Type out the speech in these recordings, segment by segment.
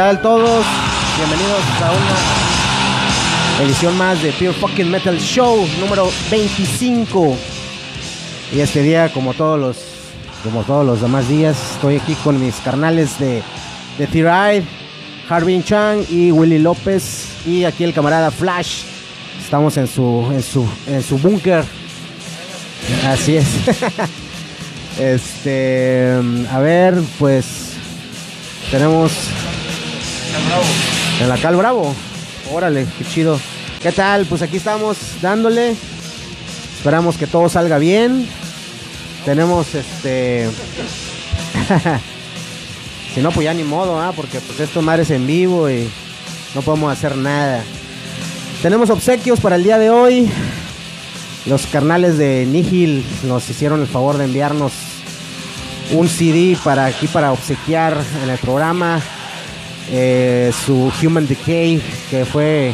¿qué tal todos? Bienvenidos a una edición más de Pure Fucking Metal Show número 25. Y este día, como todos los, como todos los demás días, estoy aquí con mis carnales de, de T-Ride, Harbin Chang y Willy López. Y aquí el camarada Flash. Estamos en su, en su, en su búnker. Así es. este, a ver, pues tenemos en la Cal Bravo. Órale, qué chido. ¿Qué tal? Pues aquí estamos dándole. Esperamos que todo salga bien. Tenemos este. si no, pues ya ni modo, ¿ah? Porque pues esto madres en vivo y no podemos hacer nada. Tenemos obsequios para el día de hoy. Los carnales de Nihil nos hicieron el favor de enviarnos un CD para aquí para obsequiar en el programa. Eh, su Human Decay que fue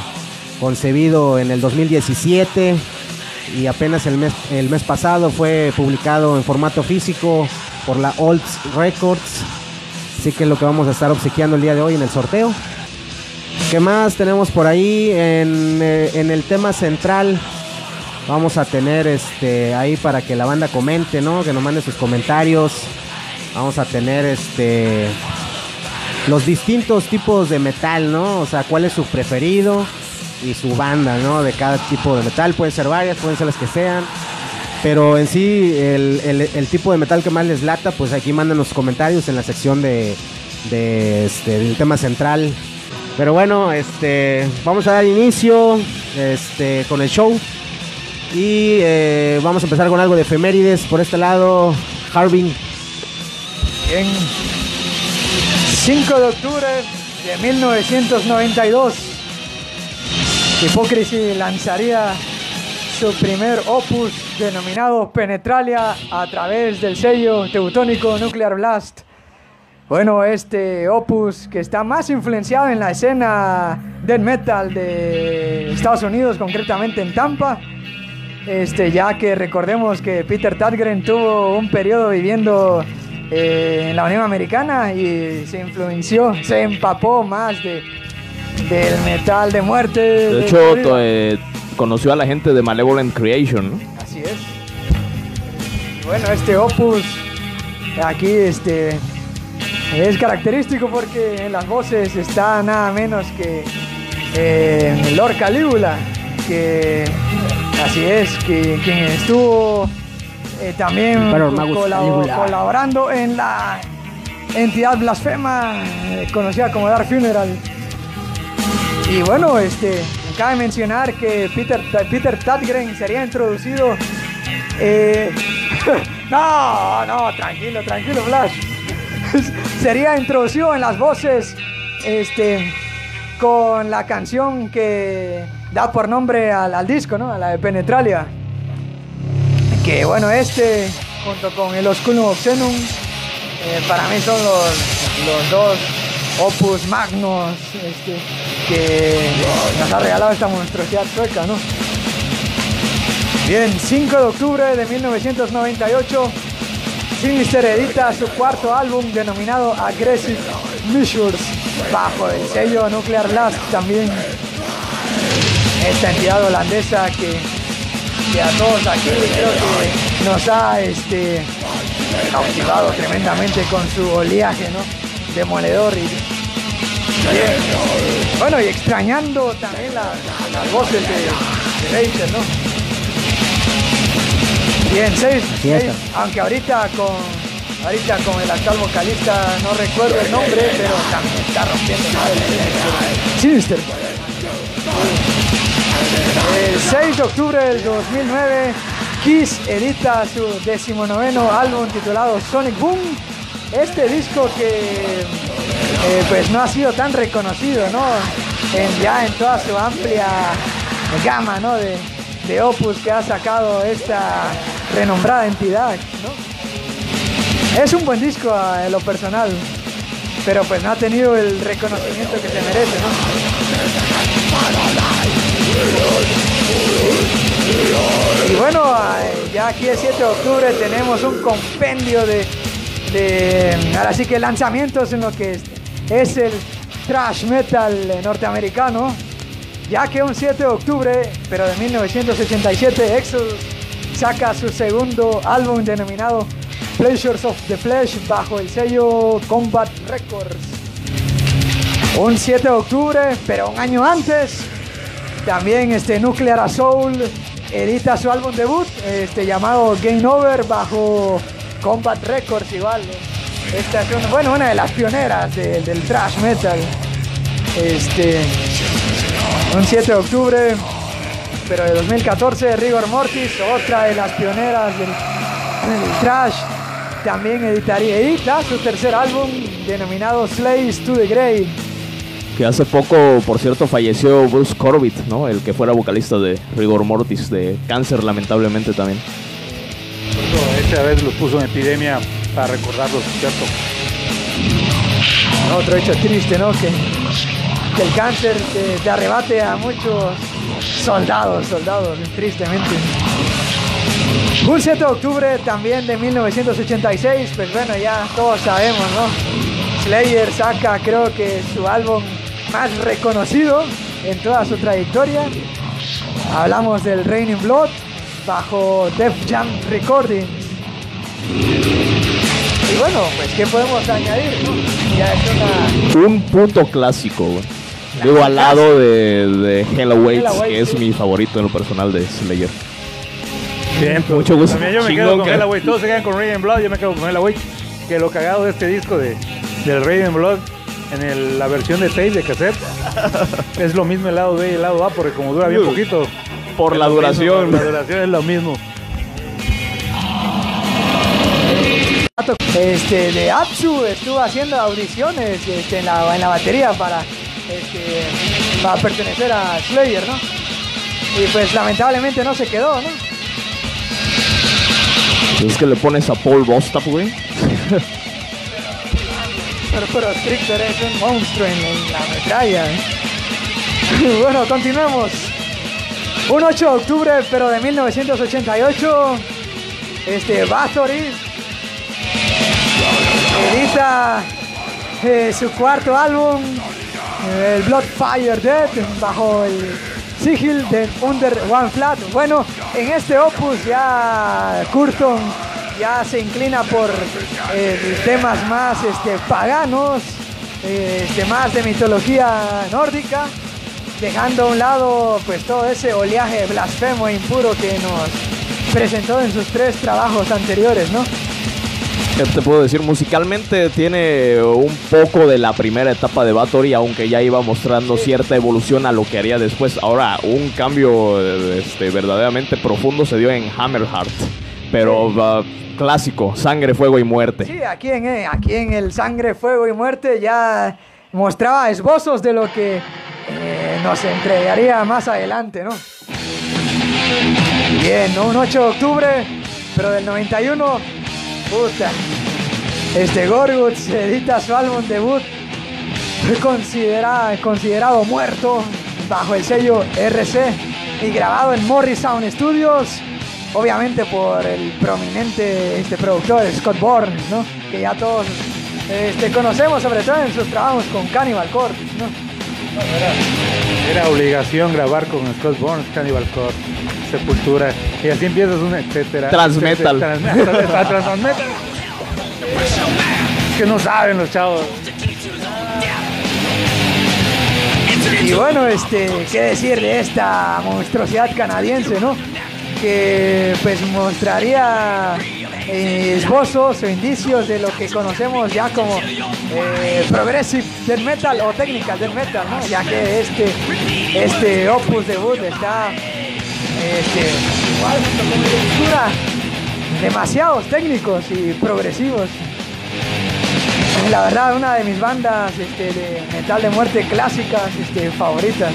concebido en el 2017 y apenas el mes, el mes pasado fue publicado en formato físico por la Old Records. Así que es lo que vamos a estar obsequiando el día de hoy en el sorteo. ¿Qué más tenemos por ahí? En, eh, en el tema central vamos a tener este ahí para que la banda comente, ¿no? Que nos mande sus comentarios. Vamos a tener este los distintos tipos de metal, ¿no? O sea, cuál es su preferido y su banda, ¿no? De cada tipo de metal. Pueden ser varias, pueden ser las que sean. Pero en sí, el, el- tipo de metal que más les lata, pues aquí mandan los comentarios en la sección de, de, este, del tema central. Pero bueno, este, vamos a dar inicio este, con el show. Y eh, vamos a empezar con algo de efemérides. Por este lado, Harbin. Bien. 5 de octubre de 1992, Hypocrisy lanzaría su primer opus denominado Penetralia a través del sello teutónico Nuclear Blast. Bueno, este opus que está más influenciado en la escena death metal de Estados Unidos, concretamente en Tampa, este, ya que recordemos que Peter Tadgren tuvo un periodo viviendo eh, en la Unión Americana y se influenció, se empapó más de, del metal de muerte. De hecho, eh, conoció a la gente de Malevolent Creation, ¿no? Así es. Y bueno, este opus aquí este es característico porque en las voces está nada menos que eh, Lord Calígula, que así es, que quien estuvo eh, también colaborando en la entidad blasfema eh, conocida como Dark Funeral. Y bueno, este, cabe mencionar que Peter, Peter Tadgren sería introducido. eh, no, no, tranquilo, tranquilo, Flash. sería introducido en las voces este, con la canción que da por nombre al, al disco, ¿no? A la de Penetralia. Que bueno, este, junto con el Osculum Obscenum, eh, para mí son los, los dos opus magnos este, que nos ha regalado esta monstruosidad sueca, ¿no? Bien, 5 de octubre de 1998, Sinister edita su cuarto álbum denominado Aggressive Measures bajo el sello Nuclear Blast también. Esta entidad holandesa que, que a todos aquí creo que nos ha este, cautivado tremendamente con su oleaje, ¿no? Demoledor y bien. Bueno, y extrañando también la- las voces de, de ¿no? Bien, seis, seis, aunque ahorita con ahorita con el actual vocalista no recuerdo el nombre, pero también está rompiendo madre. Sinister. El 6 de octubre del 2009, Kiss edita su decimonoveno álbum titulado Sonic Boom. Este disco que eh, pues no ha sido tan reconocido, ¿no? En, ya en toda su amplia gama, ¿no? De, de opus que ha sacado esta renombrada entidad. Es un buen disco a- en lo personal, pero pues no ha tenido el reconocimiento que se merece, ¿no? Y bueno, eh, ya aquí el 7 de octubre tenemos un compendio de, de ahora sí que lanzamientos en lo que es, es el thrash metal norteamericano, ya que un 7 de octubre, pero de 1987, Exodus saca su segundo álbum denominado Pleasures of the Flesh bajo el sello Combat Records. Un 7 de octubre, pero un año antes, también este Nuclear Assault edita su álbum debut este, llamado Game Over bajo Combat Records igual. Esta es una, bueno, una de las pioneras de- del thrash metal. Este, un 7 de octubre, pero de 2014, Rigor Mortis, otra de las pioneras del, del thrash, también editaría, edita su tercer álbum denominado Slaves to the Grave. Que hace poco, por cierto, falleció Bruce Corbett, ¿no? El que fuera vocalista de Rigor Mortis, de cáncer, lamentablemente también. Esta vez los puso en epidemia para recordarlos, ¿cierto? Otro hecho triste, ¿no? Que, que el cáncer te, te arrebate a muchos soldados, soldados, tristemente. Un 7 de octubre también de 1986, pues bueno, ya todos sabemos, ¿no? Slayer saca creo que su álbum más reconocido en toda su trayectoria. Hablamos del Raining Blood bajo Def Jam Recordings. Y bueno, pues ¿qué podemos añadir? no? Ya es una... Un puto clásico, güey. Digo, al lado de, de Hell Awaits, Hell Awaits, que es sí. mi favorito en lo personal de Slayer. Bien, pues, Mucho gusto. También yo me Chingón, quedo con que- Hellaway. Todos se quedan con Raiden Blood, yo me quedo con Hellaway. Que lo cagado de este disco de, del Raiden Blood en el- la versión de tape de cassette es lo mismo el lado B y el lado A, porque como dura bien poquito. Por es la mismo, duración. por la duración es lo mismo. Este, de Apsu estuvo haciendo audiciones este, en, la, en la batería para, este, para pertenecer a Slayer, ¿no? Y pues lamentablemente no se quedó, ¿no? Es que le pones a Paul Bostap, güey. Pero Stricter es un monstruo en, la metralla. bueno, continuemos. Un 8 de octubre, pero de 1988, este Bathory edita eh, su cuarto álbum, el Bloodfire Dead, bajo el sigil de Under One Flat. Bueno, en este opus ya Curton ya se inclina por eh, temas más este, paganos, eh, este, más de mitología nórdica, dejando a un lado pues todo ese oleaje blasfemo e impuro que nos presentó en sus tres trabajos anteriores, ¿no? ¿Qué te puedo decir? Musicalmente tiene un poco de la primera etapa de Bathory, aunque ya iba mostrando cierta evolución a lo que haría después. Ahora, un cambio este, verdaderamente profundo se dio en Hammerheart, pero ah, clásico, sangre, fuego y muerte. Sí, aquí en, eh, aquí en el Sangre, Fuego y Muerte ya mostraba esbozos de lo que eh, nos entregaría más adelante, ¿no? Bien, ¿no? un 8 de octubre, pero del 91, puta. Este Gorguts edita su álbum debut, fue considera- considerado muerto bajo el sello RC y grabado en Morrisound Studios, obviamente por el prominente este, productor Scott Bourne, ¿no? que ya todos este, conocemos, sobre todo en sus trabajos con Cannibal Corpse. ¿no? Era obligación grabar con Scott Burns, Cannibal Corpse, Sepultura. Y así empiezas un etcétera. Transmetal. Transmetal. Transmetal. Es que no saben los chavos. Y bueno, este, qué decir de esta monstruosidad canadiense, ¿no? Que pues mostraría esbozos o indicios de lo que conocemos ya como eh, progressive metal o technical death metal. Ya que este, este opus debut está este, con demasiados técnicos y progresivos. La verdad, una de mis bandas este, de metal de muerte clásicas este, favoritas.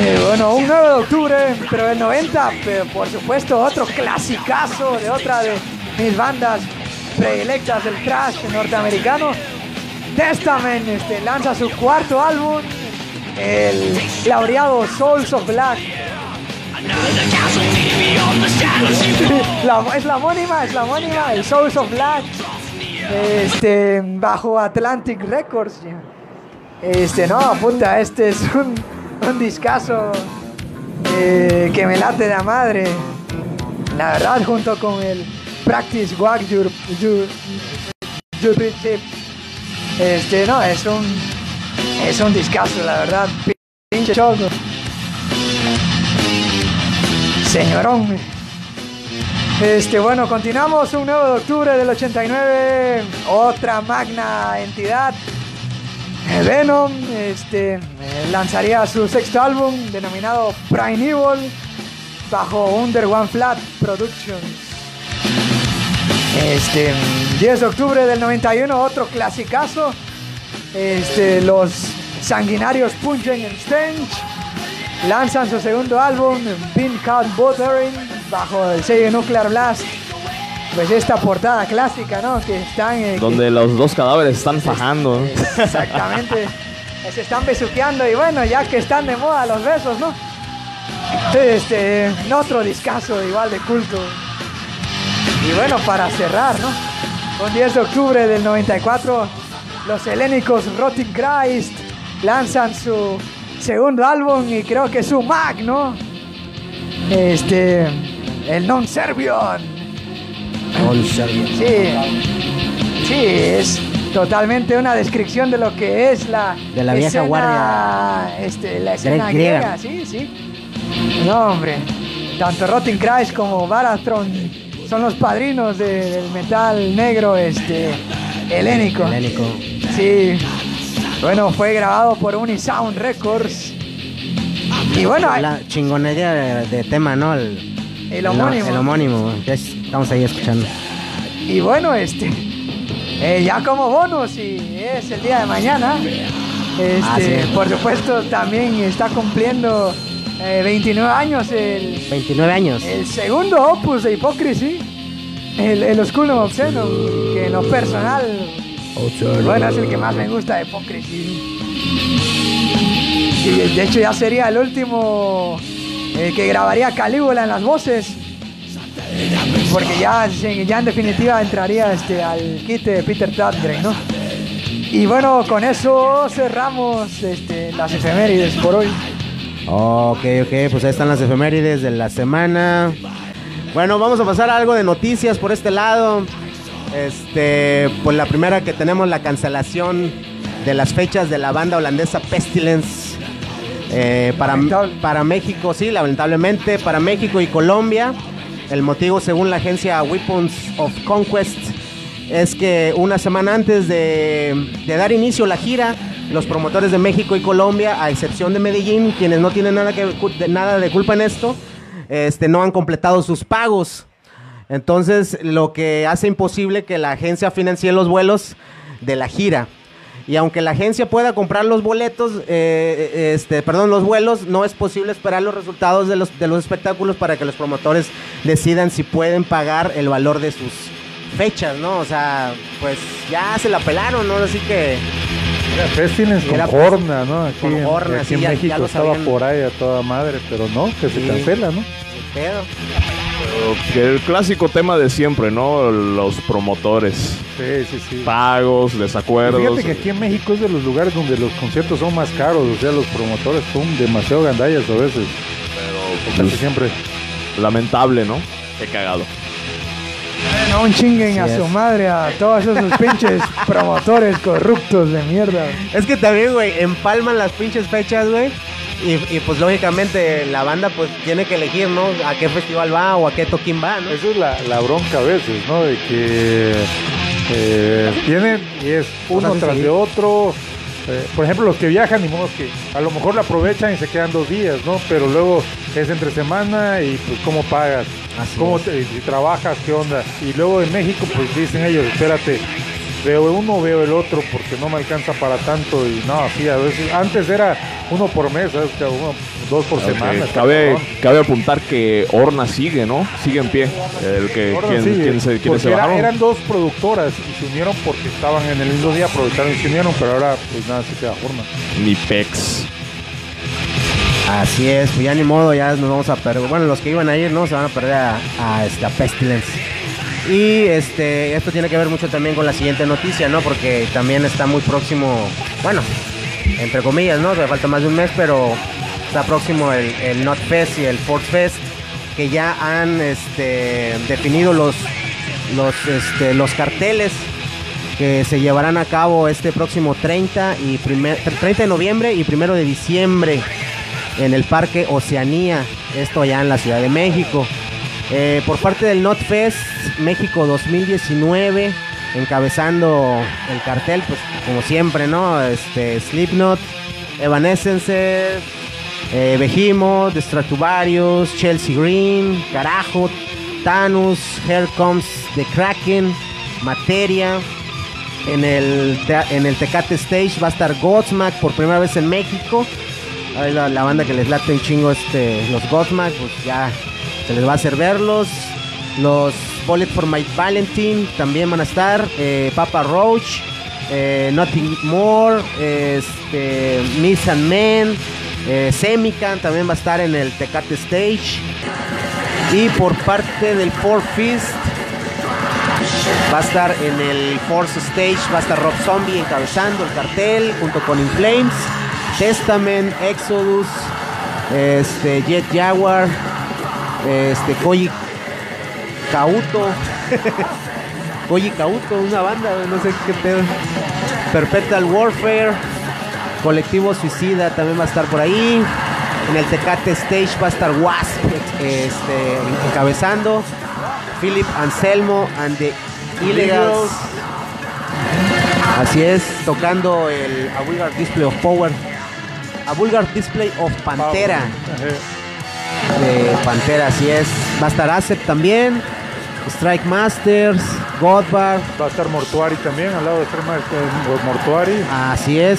Eh, bueno, un 9 de octubre, pero del 90, pero por supuesto otro clasicazo de otra de mis bandas predilectas del thrash norteamericano. Testament este, lanza su cuarto álbum, el laureado Souls of Black. La- es la homónima, es la homónima, el Souls of Black, este, bajo Atlantic Records. Este, no, puta, este es un, un discazo eh, que me late de la madre. La verdad, junto con el Practice Walk Your, your, your. Este, no, es un, es un discazo, la verdad. Pinche choco. Señorón. Este, bueno, continuamos un 9 de octubre del 89. Otra magna entidad. Eh, Venom este, eh, lanzaría su sexto álbum denominado Prime Evil bajo Under One Flat Productions. Este, 10 de octubre del 91, otro clasicazo. Este, los sanguinarios Punching and Stench lanzan su segundo álbum, Pin Cut Buttering, bajo el sello Nuclear Blast. Pues esta portada clásica, ¿no? Que están. eh, que- Donde los dos cadáveres están fajando. Exactamente. Se están besuqueando y bueno, ya que están de moda los besos, ¿no? Este, otro discazo igual de culto. Y bueno, para cerrar, ¿no? Con 10 de octubre del 94, los helénicos Rotting Christ lanzan su segundo álbum y creo que su mag, ¿no? Este, el Non Servion. Sí, sí, es totalmente una descripción de lo que es la De la vieja escena, guardia este, la escena griega. griega. sí, sí. No, hombre, tanto Rotting Christ como Barathron son los padrinos de- del metal negro este, helénico. Helénico. Sí, bueno, fue grabado por Unisound Records. Y bueno, La chingonería de, de tema, ¿no? El, el homónimo. El, homónimo. ya es- estamos ahí escuchando. Y bueno, este, eh, ya como bonus, y es el día de mañana, este, Ah, sí. por supuesto también está cumpliendo eh, 29 años el, 29 años. el segundo opus de Hypocrisy, el, el Osculum Obscenum, que en lo personal, bueno, es el que más me gusta de Hypocrisy. Y de hecho ya sería el último eh, que grabaría Calígula en las voces. Porque ya, ya en definitiva entraría este, al kit de Peter Tatgren, ¿no? Y bueno, con eso cerramos este, las efemérides por hoy. Ok, ok, pues ahí están las efemérides de la semana. Bueno, vamos a pasar a algo de noticias por este lado. Este, pues la primera que tenemos la cancelación de las fechas de la banda holandesa Pestilence. Eh, para, para México, sí, lamentablemente, para México y Colombia. El motivo, según la agencia Weapons of Conquest, es que una semana antes de, de dar inicio a la gira, los promotores de México y Colombia, a excepción de Medellín, quienes no tienen nada, que, de, nada de culpa en esto, este, no han completado sus pagos. Entonces, lo que hace imposible que la agencia financie los vuelos de la gira. Y aunque la agencia pueda comprar los boletos, eh, este, perdón, los vuelos, no es posible esperar los resultados de los, de los espectáculos para que los promotores decidan si pueden pagar el valor de sus fechas, ¿no? O sea, pues ya se la pelaron, ¿no? Así que Era Pestilence con Era Horna, ¿no? Aquí, con Horna, aquí sí, en ya- ya México lo estaba por ahí a toda madre, pero no, que se Sí. cancela, ¿no? qué pedo. El clásico tema de siempre, ¿no? Los promotores. Sí, sí, sí. Pagos, desacuerdos. Fíjate que aquí en México es de los lugares donde los conciertos son más caros, o sea, los promotores son demasiado gandallas a veces. Pero casi pues, siempre. Lamentable, ¿no? Qué cagado. No un chinguen a su es. madre a todos esos pinches promotores corruptos de mierda. Es que también, güey, empalman las pinches fechas, güey. Y, y, pues lógicamente la banda pues tiene que elegir, ¿no? A qué festival va o a qué toquín va, ¿no? Esa es la, la bronca a veces, ¿no? De que eh, tienen y es uno tras de otro. Eh, por ejemplo, los que viajan, ni modo que a lo mejor la aprovechan y se quedan dos días, ¿no? Pero luego es entre semana y pues cómo pagas, Así cómo te- si trabajas, qué onda. Y luego en México pues dicen ellos, espérate, veo uno, veo el otro porque no me alcanza para tanto y no, sí, a veces antes era uno por mes, ¿sabes? Uno, dos por semana. Cabe, cabe apuntar que Horna sigue, ¿no? Sigue en pie. El que, quien, se, quienes se era- bajaron. eran dos productoras y se unieron porque estaban en el mismo día, aprovecharon y se unieron, pero ahora pues nada, se queda forma. Ni Pex. Así es, pues ya ni modo, ya nos vamos a perder. Bueno, los que iban a ir, ¿no? Se van a perder a, a, este, a Pestilence. Y este, esto tiene que ver mucho también con la siguiente noticia, ¿no? Porque también está muy próximo, bueno, entre comillas, ¿no? Falta más de un mes, pero está próximo el, el Not Fest y el Fort Fest, que ya han este, definido los, los, este, los carteles que se llevarán a cabo este próximo 30, y primer, 30 de noviembre y 1 de diciembre en el Parque Oceanía, esto allá en la Ciudad de México. Eh, por parte del NotFest México 2019, encabezando el cartel, pues como siempre, ¿no? Este, Slipknot, Evanescence, eh, Behemoth, Stratovarius, Chelsea Green, Carajo, Thanos, Here Comes the Kraken, Materia. En el, en el Tecate Stage va a estar Godsmack por primera vez en México. La banda que les late un chingo este, los Godsmack, pues ya se les va a hacer verlos. Los Bullet for My Valentine también van a estar. eh, Papa Roach, eh, Nothing More, este, Miss and Men, eh, Semican también va a estar en el Tecate Stage. Y por parte del Four Fist va a estar en el Force Stage, va a estar Rob Zombie encabezando el cartel junto con In Flames, Testament, Exodus, este, Jet Jaguar, este, Koji Kauto, Koji Kauto, una banda, no sé qué pedo, Perpetual Warfare, Colectivo Suicida también va a estar por ahí. En el Tecate Stage va a estar Wasp este, encabezando. Philip Anselmo and the Illegals. Así es, tocando el A Vulgar Display of Power. A Vulgar Display of Pantera. De Pantera, así es. Va a estar Acep también. Strike Masters. Godbar. Va a estar Mortuari también, al lado de Ferma eh, Mortuari. Así es.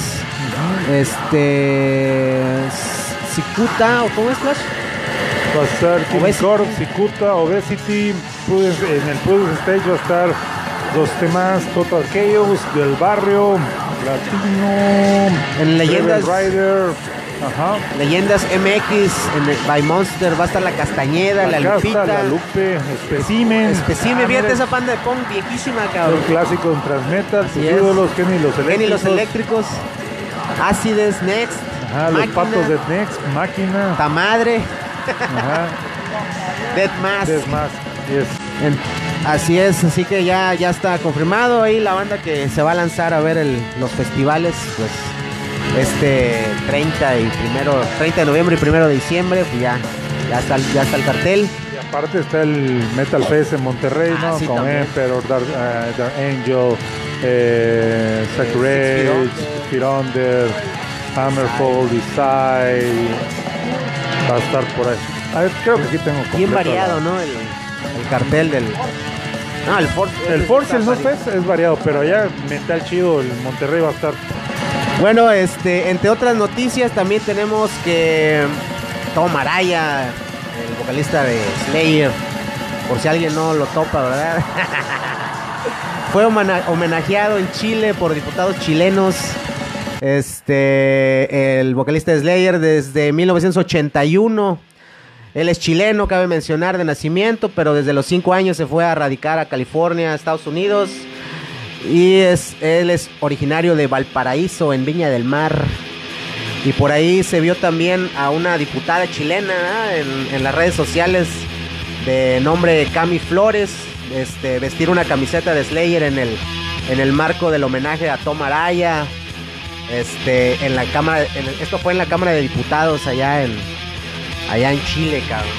Este. Cicuta, ¿o cómo es Flash? Va a estar King Cicuta, Obesity. Prudence- en el Prudence Stage va a estar los temas Total Chaos del barrio, Latino, En Leyendas- Rider. Ajá. Leyendas MX en el, by Monster. Va a estar la Castañeda, la, Casta, Lupita. la Lupe, Specimen. Especime, Ah, fíjate esa banda de punk viejísima, cabrón. clásico en Transmetal, sus ídolos, Kenny los eléctricos. Kenny los eléctricos. Acides Next. Ajá, los Máquina, patos de Next, Máquina. Tamadre. Ajá, Dead. Yes. En- así es, así que ya, ya está confirmado ahí la banda que se va a lanzar a ver el- los festivales, pues este 30 y primero, 30 de noviembre y primero de diciembre, pues ya, ya está, el- ya está el cartel. Y aparte está el Metal Fest en Monterrey, Ah, ¿no? sí, Con. Emperor, Dark, eh, Dark Angel, eh, Sacred, Six Six Feet Under, Hammerfall, Decide. Va a estar por ahí. A ver, creo que aquí tengo Bien variado, ¿no? El, el cartel del... No, el Force. El Force, el No es variado, pero allá Metal chido, el Monterrey va a estar. Bueno, este, entre otras noticias también tenemos que Tom Araya, el vocalista de Slayer, por si alguien no lo topa, ¿verdad? Fue homena- homenajeado en Chile por diputados chilenos. Este, el vocalista de Slayer desde 1981. Él es chileno, cabe mencionar, de nacimiento, pero desde los 5 años se fue a radicar a California, Estados Unidos. Y es, él es originario de Valparaíso, en Viña del Mar. Y por ahí se vio también a una diputada chilena ¿ah? en, en las redes sociales de nombre Cami Flores, este, vestir una camiseta de Slayer en el, en el marco del homenaje a Tom Araya. Este, en la cámara, en el- esto fue en la Cámara de Diputados allá en, allá en Chile, cabrón.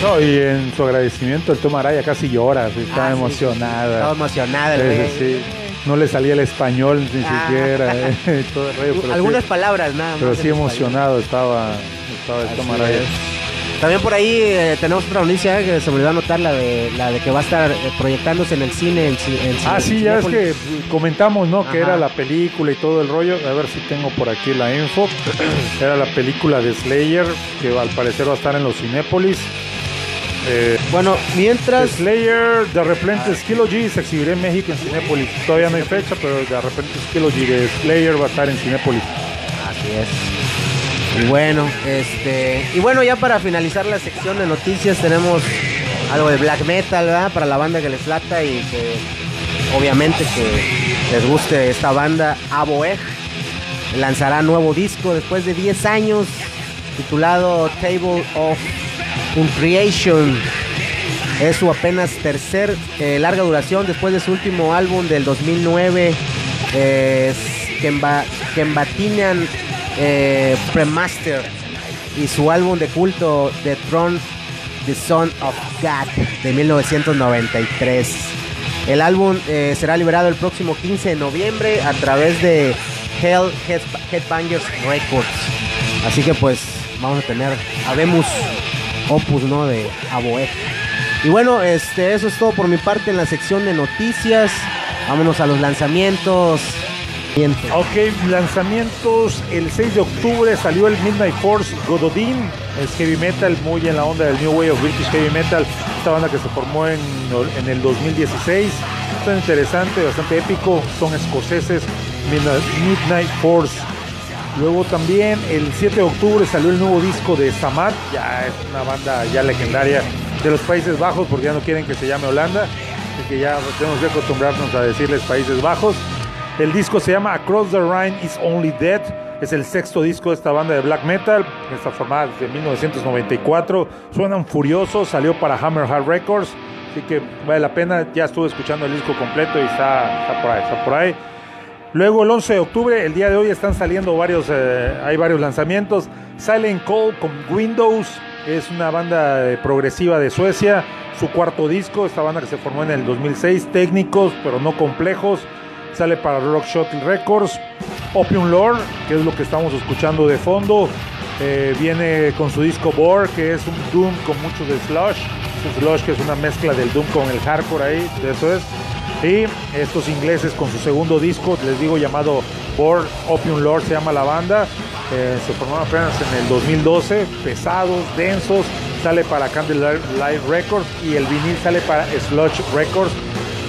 No, y en su agradecimiento el Tom Araya casi llora, sí, está Ah, sí, emocionada. Estaba emocionada el Sí, güey. sí, sí. No le salía el español ni Ah. siquiera. eh, todo el rollo, pero Algunas sí, palabras nada más. pero sí emocionado estaba, estaba el Tom Así Araya. es. También por ahí eh, tenemos otra noticia eh, que se me olvidó anotar, la de, la de que va a estar eh, proyectándose en el cine. En, en Ah, cine- sí, ya es que comentamos, ¿no? Que era la película y todo el rollo. A ver si tengo por aquí la info. Era la película de Slayer, que al parecer va a estar en los Cinépolis. Eh, Bueno, mientras... Slayer, de repente Skillogy se exhibirá en México en Cinépolis. Todavía no hay fecha, pero de repente Skillogy de Slayer va a estar en Cinépolis. Así es. Y bueno, este... Y bueno, ya para finalizar la sección de noticias tenemos algo de black metal, ¿verdad? Para la banda que les lata y que obviamente que les guste esta banda, Aboeg. lanzará nuevo disco después de 10 años titulado Table of Uncreation. Es su apenas tercer eh, larga duración después de su último álbum del 2009, eh, Kembatinian eh, Premaster, y su álbum de culto The Throne, The Son of God, de 1993. El álbum eh, será liberado el próximo 15 de noviembre a través de Hell Headbangers Records. Así que pues vamos a tener, habemos opus, ¿no? De Aboe. Y bueno, este, eso es todo por mi parte en la sección de noticias. Vámonos a los lanzamientos. Ok, lanzamientos. El 6 de octubre salió el Midnight Force Gododin. Es heavy metal, muy en la onda del New Way of British Heavy Metal. Esta banda que se formó en, en el 2016. Está interesante, bastante épico. Son escoceses. Midnight Force. Luego también el 7 de octubre salió el nuevo disco de Samad. Ya es una banda ya legendaria de los Países Bajos porque ya no quieren que se llame Holanda. Así que ya tenemos que acostumbrarnos a decirles Países Bajos. El disco se llama Across the Rhine is Only Dead. Es el sexto disco de esta banda de black metal. Está formada desde 1994. Suenan furiosos. Salió para Hammer Hard Records. Así que vale la pena. Ya estuve escuchando el disco completo y está, por ahí. Está por ahí. Luego el 11 de octubre, el día de hoy están saliendo varios, eh, hay varios lanzamientos. Silent Call con Windows, es una banda progresiva de Suecia. Su cuarto disco, esta banda que se formó en el 2006, técnicos pero no complejos sale para Rock Shuttle Records. Opium Lord, que es lo que estamos escuchando de fondo, eh, viene con su disco Bore, que es un Doom con mucho de Slush. Slush, que es una mezcla del Doom con el hardcore ahí, eso es. Y estos ingleses con su segundo disco, les digo, llamado Bore Opium Lord, se llama la banda. Eh, se formaron apenas en el 2012, pesados, densos. Sale para Candlelight Records y el vinil sale para Slush Records.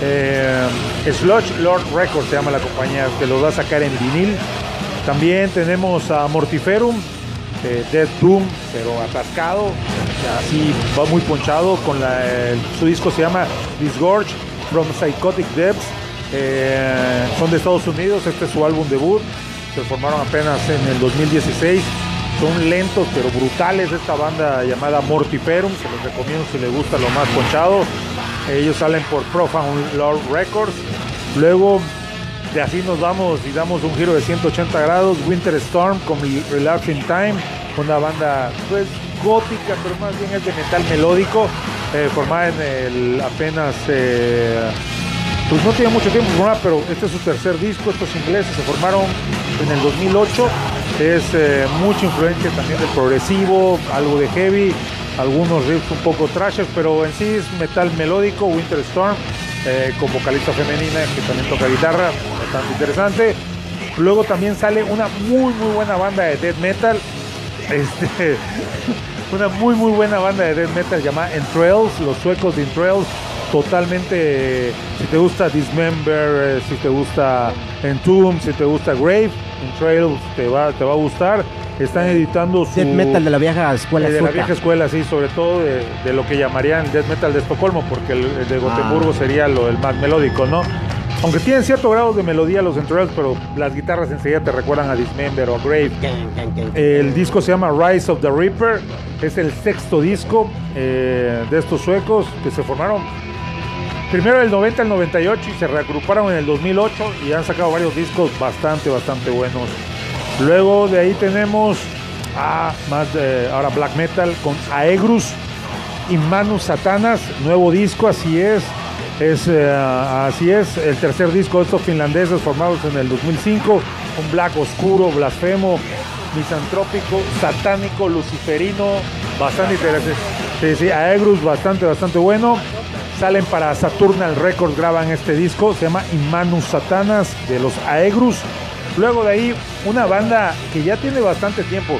Eh, Sludge Lord Records se llama la compañía que los va a sacar en vinil. También tenemos a Mortiferum, eh, Dead Doom, pero atascado, así va muy ponchado. Con la, su disco se llama Disgorge from Psychotic Depths. Eh, son de Estados Unidos, este es su álbum debut. Se formaron apenas en el 2016. Son lentos pero brutales esta banda llamada Mortiferum. Se los recomiendo si les gusta lo más ponchado. Ellos salen por Profound Lord Records. Luego de así nos vamos y damos un giro de 180 grados. Winter Storm con Relapsing Time, una banda pues gótica, pero más bien es de metal melódico, eh, formada en el apenas, eh, pues no tiene mucho tiempo formada, pero este es su tercer disco. Estos ingleses se formaron en el 2008. Es eh, mucha influencia también del progresivo, algo de heavy algunos riffs un poco trashes, pero en sí es metal melódico, Winter Storm, eh, con vocalista femenina que también toca guitarra, bastante interesante. Luego también sale una muy muy buena banda de death metal, este, una muy muy buena banda de death metal llamada Entrails, los suecos de Entrails, totalmente, si te gusta Dismember, eh, si te gusta Entomb, si te gusta Grave, Entrails te va, te va a gustar están editando su... Death Metal de la vieja escuela. De la vieja escuela, sí, sobre todo de, lo que llamarían Death Metal de Estocolmo, porque el, de Gotemburgo ah. sería lo el más melódico, ¿no? Aunque tienen cierto grado de melodía los centrales, pero las guitarras enseguida te recuerdan a Dismember o a Grave. El disco se llama Rise of the Reaper, es el sexto disco eh, de estos suecos que se formaron primero del 90 al 98 y se reagruparon en el 2008 y han sacado varios discos bastante, bastante buenos. Luego de ahí tenemos a más de, ahora black metal con Aegrus y Manus Satanas, nuevo disco, así es. Es, eh, así es, el tercer disco de estos finlandeses formados en el 2005, un black oscuro, blasfemo, misantrópico, satánico, luciferino, bastante interesante. Sí, sí, Aegrus bastante, bastante bueno. Salen para Saturnal Records, graban este disco, se llama Imanus Satanas de los Aegrus. Luego de ahí, una banda que ya tiene bastante tiempo,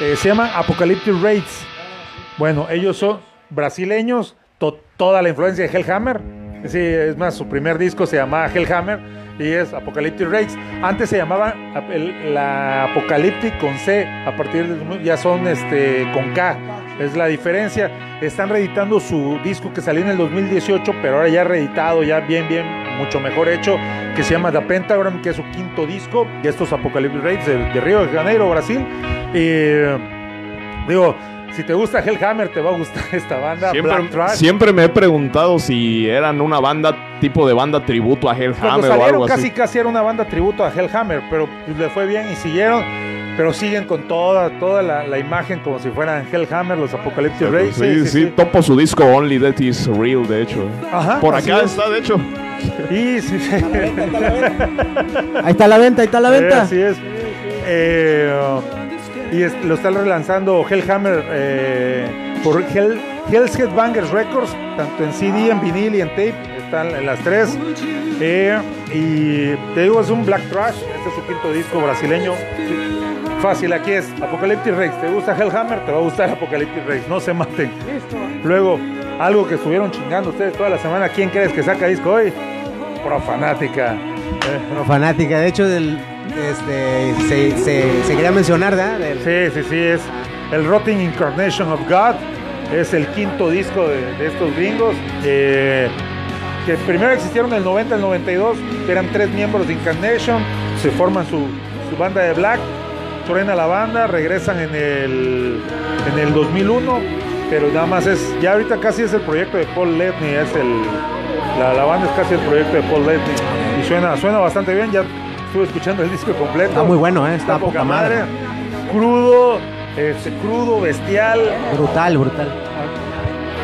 eh, se llama Apocalyptic Raids. Bueno, ellos son brasileños, toda la influencia de Hellhammer. Sí, es más, su primer disco se llamaba Hellhammer y es Apocalyptic Raids. Antes se llamaba la Apocalyptic con C, a partir de ya son este con K. Es la diferencia. Están reeditando su disco que salió en el 2018, pero ahora ya reeditado, ya bien, bien mucho mejor hecho, que se llama The Pentagram, que es su quinto disco de estos Apocalyptic Raids de, de Río de Janeiro, Brasil. Y digo, si te gusta Hellhammer, te va a gustar esta banda. Black Siempre, Trash. siempre me he preguntado si eran una banda, tipo de banda tributo a Hellhammer o algo casi así. casi era una banda tributo a Hellhammer, pero pues, le fue bien y siguieron, pero siguen con toda, toda la, la imagen como si fueran Hellhammer, los Apocalyptic Raids. Sí, sí, topo su disco Only That Is Real, de hecho. Ajá, Por acá es. está, de hecho. Y sí, sí. Ahí está la venta, ahí está la Eh, venta. así es. Eh, y es- lo están relanzando Hellhammer eh, por Hell, Hell's Headbangers Records, tanto en CD, en vinil y en tape. Están en las tres. Eh, y te digo, es un Black Trash. Este es su quinto disco brasileño. Fácil, aquí es Apocalyptic Rex. ¿Te gusta Hellhammer? Te va a gustar Apocalyptic Rex. No se maten. Listo. Luego, algo que estuvieron chingando ustedes toda la semana. ¿Quién crees que saca disco hoy? Profanática. Eh, Pero fanática, de hecho, del, este, se, quería mencionar, ¿verdad? Sí, sí, sí, es el Rotting Incarnation of God. Es el quinto disco de, estos gringos. que primero existieron en el 90 al 92. que Eran tres miembros de Incarnation. Se forman su, su banda de Black. Truena la banda. Regresan en el, en el 2001. Pero nada más es. Ya ahorita casi es el proyecto de Paul Letney. Es el, la, la banda es casi el proyecto de Paul Letney. Y suena, suena bastante bien. Ya estuve escuchando el disco completo. Está muy bueno, ¿eh? Está Está poca madre. Crudo, este, crudo, bestial. Brutal, brutal.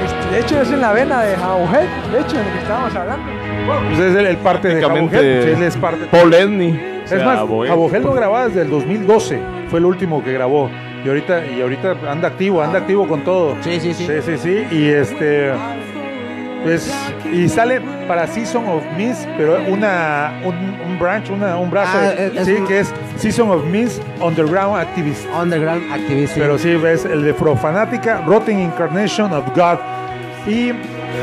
Este, de hecho, es en la vena de Jauhead, de hecho, en el que estábamos hablando. Pues es el, el parte de Jabogel, pues él es parte. Paul Edney. Es más, Jabogel lo grababa desde el 2012. Fue el último que grabó. Y ahorita, y ahorita anda activo, anda activo con todo. Sí, sí, sí. Sí, sí, sí. Y este. Pues, y sale para Season of Mist, pero una, un, un branch, una, un brazo. Ah, es- es sí, un- que es Season of Mist Underground Activist. Underground Activist. Pero sí, ves el de Profanática, Rotting Incarnation of God. Y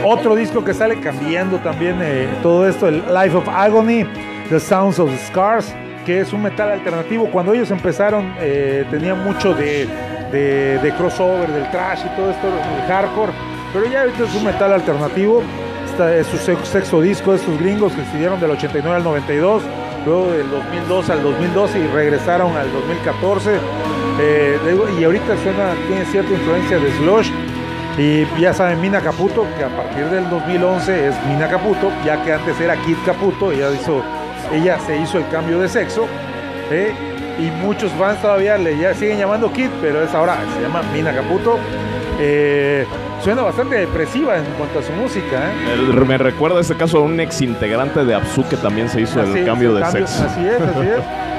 otro disco que sale cambiando también eh, todo esto, el Life of Agony, The Sounds of Scars, que es un metal alternativo. Cuando ellos empezaron eh, tenían mucho de, de- de crossover, del trash y todo esto, el hardcore. Pero ya ahorita es un metal alternativo. Es su sex- sexto disco estos gringos que estuvieron del 89 al 92, luego del 2002 al 2012 y regresaron al 2014. Eh, y ahorita suena, tiene cierta influencia de Slush. Y ya saben, Mina Caputo, que a partir del 2011 es Mina Caputo, ya que antes era Kid Caputo, ella, hizo, ella se hizo el cambio de sexo. ¿eh? Y muchos fans todavía le ya siguen llamando Kid, pero es ahora, se llama Mina Caputo. Eh, suena bastante depresiva en cuanto a su música. ¿eh? El- me recuerda este caso a un ex integrante de Absu que también se hizo Así el cambio de cambio, sexo. Así es, así es.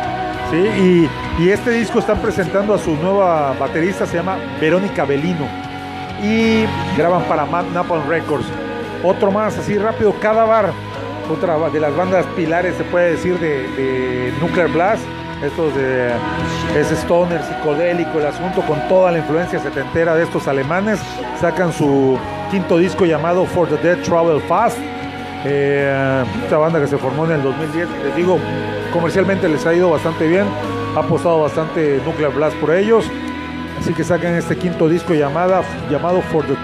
Sí, y, y este disco están presentando a su nueva baterista, se llama Verónica Belino. Y graban para Ma- Napalm Records. Otro más, así rápido, Cadavar, otra ba- de las bandas pilares, se puede decir, de, de Nuclear Blast. Estos de, es stoner, psicodélico, el asunto con toda la influencia setentera de estos alemanes. Sacan su quinto disco llamado For the Dead Travel Fast. Eh, esta banda que se formó en el 2010, les digo, comercialmente les ha ido bastante bien, ha apostado bastante Nuclear Blast por ellos, así que sacan este quinto disco llamada, llamado For the,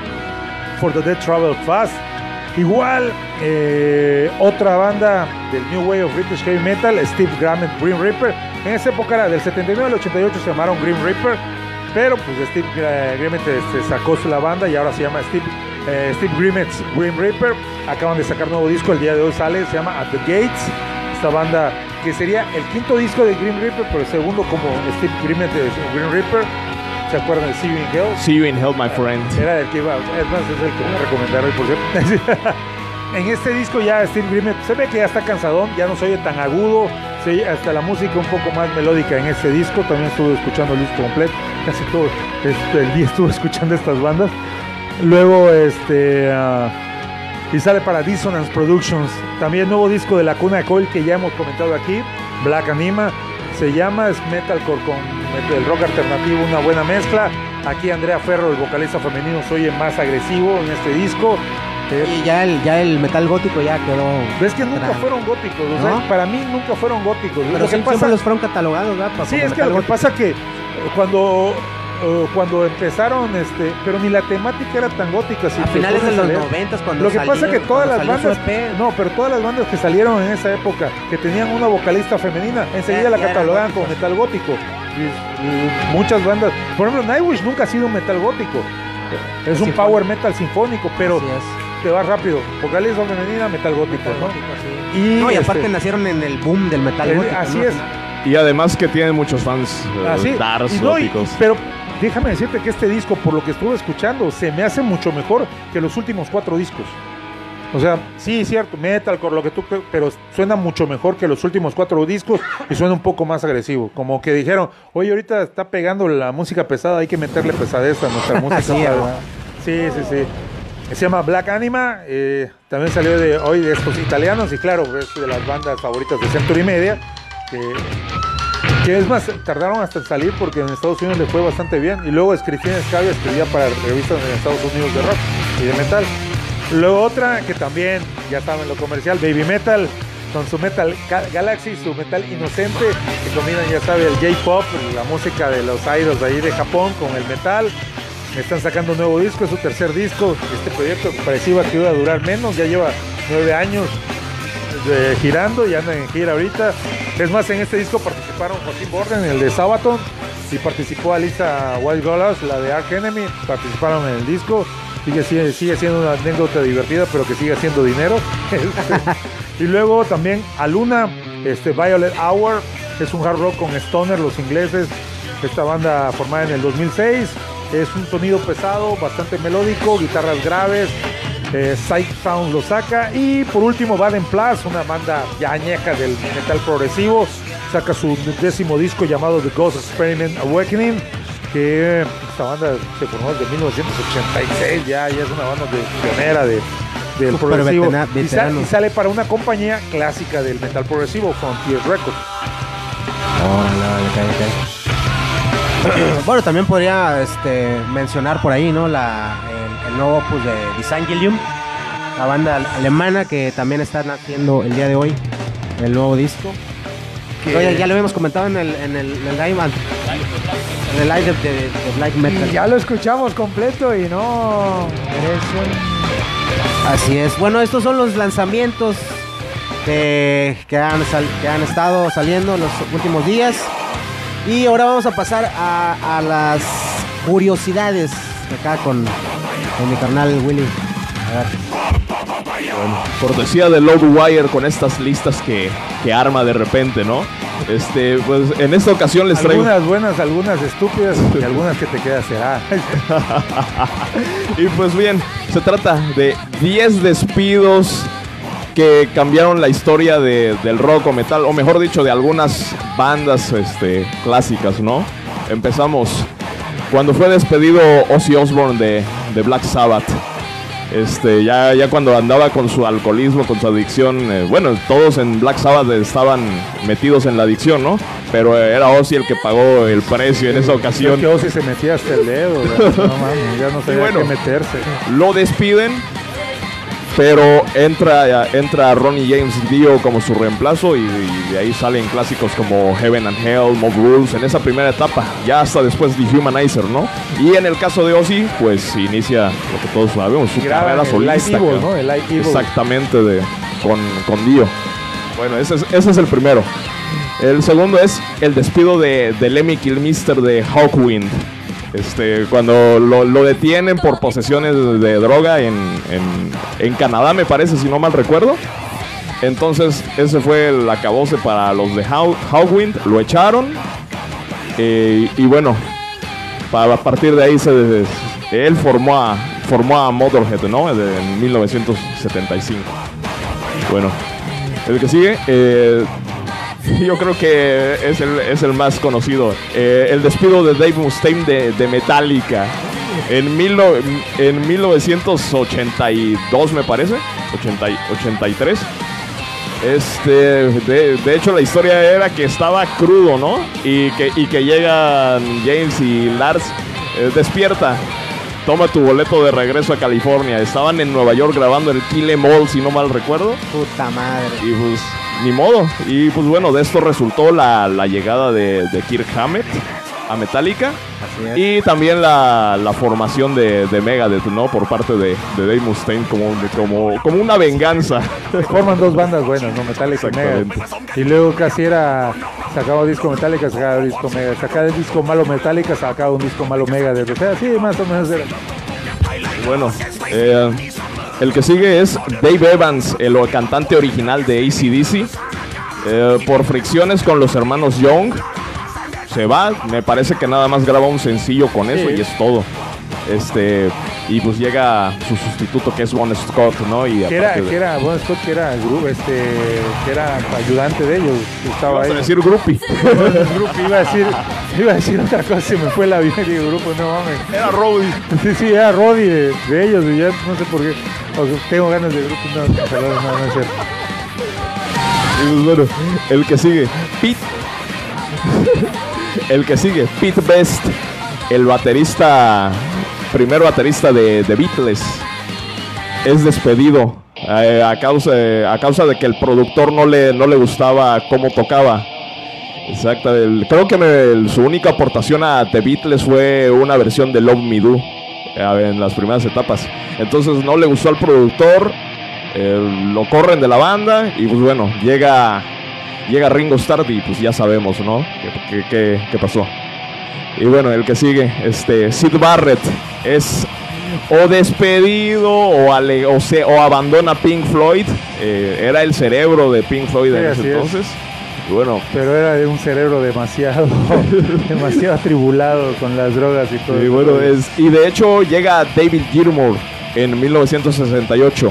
For the Dead Travel Fast. Igual, eh, otra banda del New Way of British Heavy Metal, Steve Graham Green Reaper. En esa época era del 79 al 88 se llamaron Green Reaper, pero pues Steve eh, Graham este, sacó su la banda y ahora se llama Steve, eh, Steve Grimmett's Green Reaper. Acaban de sacar nuevo disco, el día de hoy sale, se llama At the Gates. Esta banda que sería el quinto disco de Green Reaper, pero el segundo como Steve Grimmett Green Reaper. ¿Se acuerdan de See You in Hell? See you in hell, my friend. Era el que iba, es más, es el que voy a recomendar hoy, por cierto. en este disco ya Steve Grimmett se ve que ya está cansadón, ya no se oye tan agudo, se hasta la música un poco más melódica en este disco. También estuve escuchando el disco completo, casi todo este, el día estuve escuchando estas bandas. Luego, este. ah, y sale para Dissonance Productions. También nuevo disco de la cuna de Coil que ya hemos comentado aquí, Black Anima. Se llama, es metalcore con el rock alternativo, una buena mezcla. Aquí Andrea Ferro, el vocalista femenino, se oye más agresivo en este disco. Eh, Y ya el, ya el metal gótico ya quedó. Ves que nunca fueron góticos, o sea, ¿No? para mí nunca fueron góticos. Pero Lo que siempre pasa, los fueron catalogados, sí, es que lo que pasa que cuando eh, cuando empezaron, este, pero ni la temática era tan gótica. Si A finales de los noventas cuando Lo que pasa es salieron- que todas las bandas, EP, no, pero todas las bandas que salieron en esa época, que tenían una vocalista femenina, enseguida Ya- la ya catalogaban como metal gótico. Muchas bandas, por ejemplo, Nightwish nunca ha sido un metal gótico. Es un Sinfónico. power metal sinfónico, pero te va rápido. Vocalista femenina, metal gótico, Metal ¿no? gótico, sí. Y, No, y este, aparte nacieron en el boom del metal eh, gótico. así ¿no? es. Y además que tienen muchos fans eh, Así. dars y no, y- góticos. pero déjame decirte que este disco, por lo que estuve escuchando, se me hace mucho mejor que los últimos cuatro discos. O sea, sí, cierto, metalcore, lo que tú, pero suena mucho mejor que los últimos cuatro discos y suena un poco más agresivo. Como que dijeron, oye, ahorita está pegando la música pesada, hay que meterle pesadez a nuestra música. Sí, sí, sí, sí. Se llama Black Anima, eh, también salió de hoy de estos italianos y claro, es de las bandas favoritas de Century Media. Que, que es más, tardaron hasta salir porque en Estados Unidos le fue bastante bien. Y luego Cristina Scavia escribía para revistas en Estados Unidos de rock y de metal. Luego otra que también, ya estaba en lo comercial, Baby Metal, con su Metal Ga- Galaxy, su metal inocente, que combinan, ya sabe, el J-Pop, la música de los idols ahí de Japón con el metal. Están sacando un nuevo disco, es su tercer disco. Este proyecto parecía que iba a durar menos, ya lleva nueve años girando y andan en gira ahorita. Es más, en este disco participaron Joaquín Borden, el de Sabaton, y participó Alisa Wild Golas, la de Ark Enemy, participaron en el disco. Sigue, siendo una anécdota divertida, pero que sigue haciendo dinero. Este, y luego también Aluna, este, Violet Hour, es un hard rock con Stoner, los ingleses. Esta banda formada en el 2006. Es un sonido pesado, bastante melódico, guitarras graves, eh, Psych Sound lo saca. Y por último, Baden Plus, una banda ya añeja del metal progresivo, saca su décimo disco llamado The Ghost Experiment Awakening. Que esta banda se formó desde 1986, ya, ya es una banda de, pionera de, del progresivo. Y, sale para una compañía clásica del metal progresivo, Frontier Records. Órale, órale, ok, ok. bueno, también podría este, mencionar por ahí, ¿no? La, el, el nuevo opus de Disangelium, la banda al- alemana que también están haciendo el día de hoy el nuevo disco. Que- Oye, ya lo habíamos comentado en el, en el, en el live, en el live de, de- de Black Metal. Y ya lo escuchamos completo y no Así es. Bueno, estos son los lanzamientos que, que han, sal- que han estado saliendo en los últimos días. Y ahora vamos a pasar a, a las curiosidades acá con, con mi carnal Willy. A ver. Cortesía de Wire con estas listas que, que arma de repente, ¿no? Este, pues en esta ocasión les traigo. Algunas buenas, algunas estúpidas y algunas que te quedas será. Y pues bien, se trata de 10 despidos que cambiaron la historia de- del rock o metal, o mejor dicho, de algunas bandas este, clásicas, ¿no? Empezamos cuando fue despedido Ozzy Osbourne de, de Black Sabbath. Este, ya, ya cuando andaba con su alcoholismo, con su adicción, eh, bueno, todos en Black Sabbath estaban metidos en la adicción, ¿no? Pero eh, era Ozzy el que pagó el precio en esa ocasión. Creo que Ozzy se metía hasta el dedo. No mames, ya no sabía bueno. qué meterse. lo despiden, pero entra, entra Ronnie James Dio como su reemplazo y, y de ahí salen clásicos como Heaven and Hell, Mob Rules en esa primera etapa, ya hasta después The Humanizer, ¿no? Y en el caso de Ozzy, pues inicia lo que todos sabemos, su Graba carrera solista. Evil. ¿no? El Evil. Exactamente, de, con, con Dio. Bueno, ese es, ese es el primero. El segundo es el despido de, de Lemmy Kilmister de Hawkwind. Este, cuando lo, detienen por posesiones de droga en, en, Canadá, me parece, si no mal recuerdo. Entonces, ese fue el acabose para los de Haw- Hawkwind. Lo echaron. eh, y bueno, para, a partir de ahí se, él formó a, formó a Motorhead, ¿no? En 1975. Bueno, el que sigue, eh, yo creo que es el, es el más conocido. Eh, el despido de Dave Mustaine de, de Metallica. En, mil no- en 1982, me parece. 80 y- 83. Este, de, de hecho la historia era que estaba crudo, ¿no? Y que, y que llegan James y Lars, eh, despierta, toma tu boleto de regreso a California. Estaban en Nueva York grabando el Kill Em All, si no mal recuerdo. Puta madre. Y pues, ni modo. Y pues bueno, de esto resultó la, la llegada de, de Kirk Hammett. a Metallica. Y también la, la formación de, de Megadeth, ¿no? Por parte de, de Dave Mustaine como, como, como una venganza. Forman dos bandas buenas, ¿no? Metallica y Mega. Exactamente. Y luego casi era, sacaba disco Metallica, sacaba disco Mega. Sacaba el disco malo Metallica, sacaba un disco malo Mega. O sea, sí, más o menos era. Bueno, eh, el que sigue es Dave Evans, el cantante original de ACDC. Eh, por fricciones con los hermanos Young, se va. Me parece que nada más graba un sencillo con eso Sí. y es todo. Este, y pues llega su sustituto que es Bon Scott, ¿no? Y Que era, de- que era, bueno, Scott, que era, este, que era ayudante de ellos. Estaba ahí. a decir grupo iba a decir, iba a decir otra cosa, se me fue la vida digo, grupo, no mames. Era Robbie. Sí, sí, era Roddy de, de ellos, y ya no sé por qué. O sea, tengo ganas de grupo, no, perdón, no, no es cierto. Y pues bueno, el que sigue, Pete. el que sigue, Pete Best, el baterista, primer baterista de, de Beatles, es despedido eh, a, causa, a causa de que el productor no le, no le gustaba cómo tocaba. Exacto, el- creo que su única aportación a The Beatles fue una versión de Love Me Do eh, en las primeras etapas. Entonces no le gustó al productor, eh, lo corren de la banda y pues bueno, llega, llega Ringo Starr y pues ya sabemos, ¿no? ¿Qué, qué- qué- qué pasó? Y bueno, el que sigue, este, Sid Barrett es o despedido o, ale- o, se, o abandona Pink Floyd. eh, era el cerebro de Pink Floyd Sí, en ese es. entonces. Y bueno, Pero era de un cerebro demasiado, demasiado atribulado con las drogas y todo. Y bueno, es, y de hecho llega David Gilmour en 1968.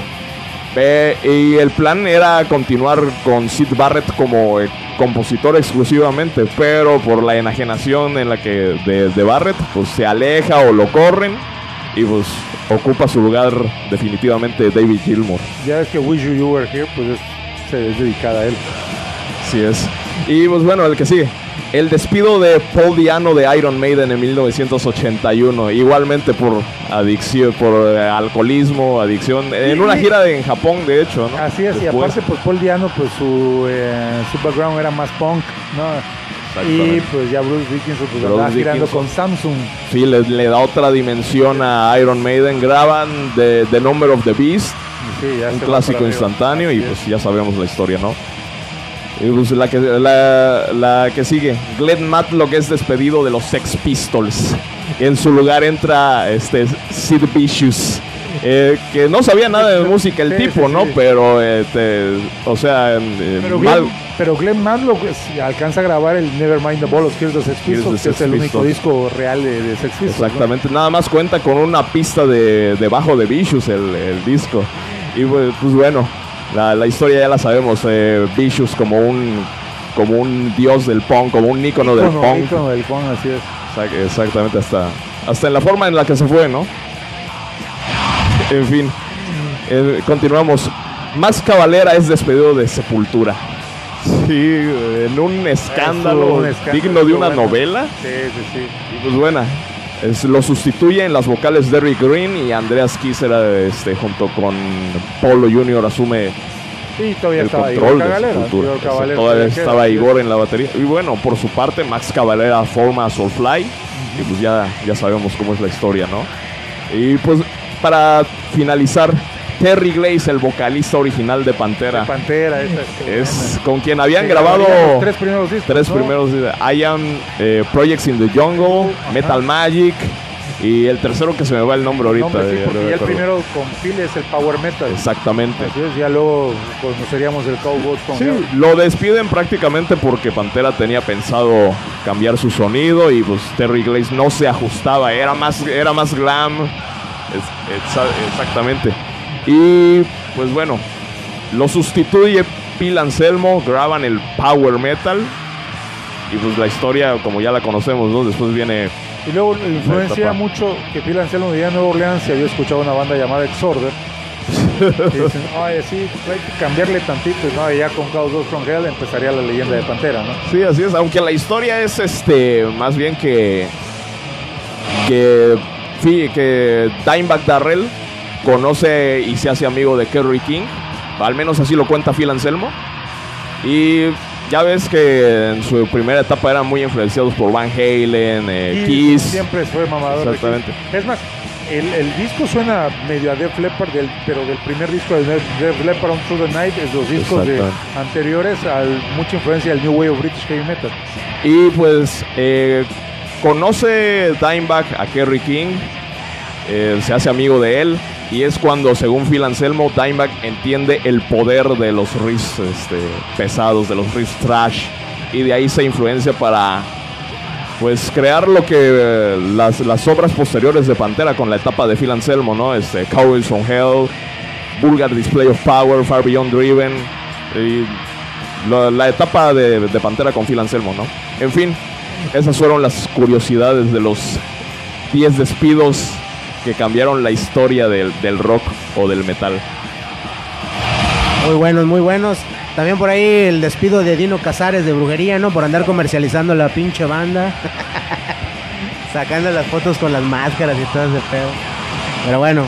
Y el plan era continuar con Sid Barrett como eh, compositor exclusivamente, pero por la enajenación en la que de, de Barrett, pues se aleja o lo corren y pues ocupa su lugar definitivamente David Gilmour. Ya ves que Wish You, You Were Here, pues es, se- es dedicada a él. Así es. Y pues bueno, el que sigue. El despido de Paul Diano de Iron Maiden en 1981, igualmente por adicción, por eh, alcoholismo, adicción, en una gira de- en Japón, de hecho, ¿no? Así es, y aparte, pues Paul Diano, pues su, eh, su background era más punk, ¿no? Y pues ya Bruce Dickinson pues Bruce Dickinson. con Samsung. Sí, le, le da otra dimensión a Iron Maiden, graban The, The Number of the Beast, sí, un clásico instantáneo, y pues ya sabemos la historia, ¿no? Pues la que, la, la que sigue, Glenn Matlock es despedido de los Sex Pistols. En su lugar entra este Sid Vicious. eh, que no sabía nada de música el Sí, tipo, sí, ¿no? sí. Pero, eh, te- o sea, eh, Pero mal- Glenn, pero Glenn Matlock alcanza a grabar el Nevermind the Ball of Tears de Sex Pistols, que es el único disco real de, de Sex Pistols. ¿no? Exactamente, nada más cuenta con una pista de, de bajo de Vicious el, el disco. Y pues, pues, bueno, la, la historia ya la sabemos. Eh, Vicious como un como un dios del punk, como un ícono del punk. ícono del punk, así es. Exact- Exactamente, hasta, hasta en la forma en la que se fue, ¿no? En fin, eh, continuamos. Max Cavalera es despedido de Sepultura. Sí, en un escándalo, un escándalo, digno de una bueno. novela. Sí, sí, sí. Y pues buena. Es- lo sustituye en las vocales Derrick Green y Andreas Kisser este, junto con Polo Jr. asume Y todavía el estaba control Igor de. Sepultura. Igor Cavalera Todavía estaba. Igor en la batería. Y bueno, por su parte, Max Cavalera forma Soulfly. Y pues ya, ya sabemos cómo es la historia, ¿no? Y pues para finalizar, Terry Glaze, el vocalista original de Pantera, Pantera, esa es. es con quien habían grabado tres primeros discos. tres ¿no? primeros I Am eh, Projects in the Jungle, Ajá. Metal Magic y el tercero que se me va el nombre ahorita. Nombre, sí, porque no me ya el primero con Phil es el Power Metal. Exactamente. Así es, ya luego conoceríamos el Cowboys con Sí, Hell. lo despiden prácticamente porque Pantera tenía pensado cambiar su sonido y pues Terry Glaze no se ajustaba, era más, era más glam. Es- exactamente. Y pues bueno, lo sustituye Phil Anselmo, graban el Power Metal. Y pues la historia, como ya la conocemos, ¿no? Después viene Y luego influencia mucho que Phil Anselmo vivía en Nueva Orleans y había escuchado una banda llamada Exorder. y dicen, ay, sí, hay que cambiarle tantito. ¿no? Y ya con Chaos 2 from Hell empezaría la leyenda de Pantera, ¿no? Sí, así es. Aunque la historia es este más bien que que que Dimebag Darrell conoce y se hace amigo de Kerry King. Al menos así lo cuenta Phil Anselmo. Y ya ves que en su primera etapa eran muy influenciados por Van Halen, eh, Kiss. Siempre fue mamador. Exactamente. Es más, el, el disco suena medio a Def Leppard, del- pero del primer disco de Def, Leppard, On Through the Night, es los discos de, anteriores, al, mucha influencia del New Wave of British Heavy Metal. Y pues eh, conoce Dimebag a Kerry King, eh, se hace amigo de él y es cuando, según Phil Anselmo, Dimebag entiende el poder de los riffs este, pesados, de los riffs trash y de ahí se influencia para pues crear lo que eh, las, las obras posteriores de Pantera con la etapa de Phil Anselmo, ¿no? Este, Cowboys from Hell, Vulgar Display of Power, Far Beyond Driven la etapa de, de Pantera con Phil Anselmo, ¿no? En fin, esas fueron las curiosidades de los 10 despidos que cambiaron la historia del, del rock o del metal. Muy buenos, muy buenos. También por ahí el despido de Dino Casares de Brujería, ¿no? Por andar comercializando la pinche banda. Sacando las fotos con las máscaras y todo ese pedo. Pero bueno,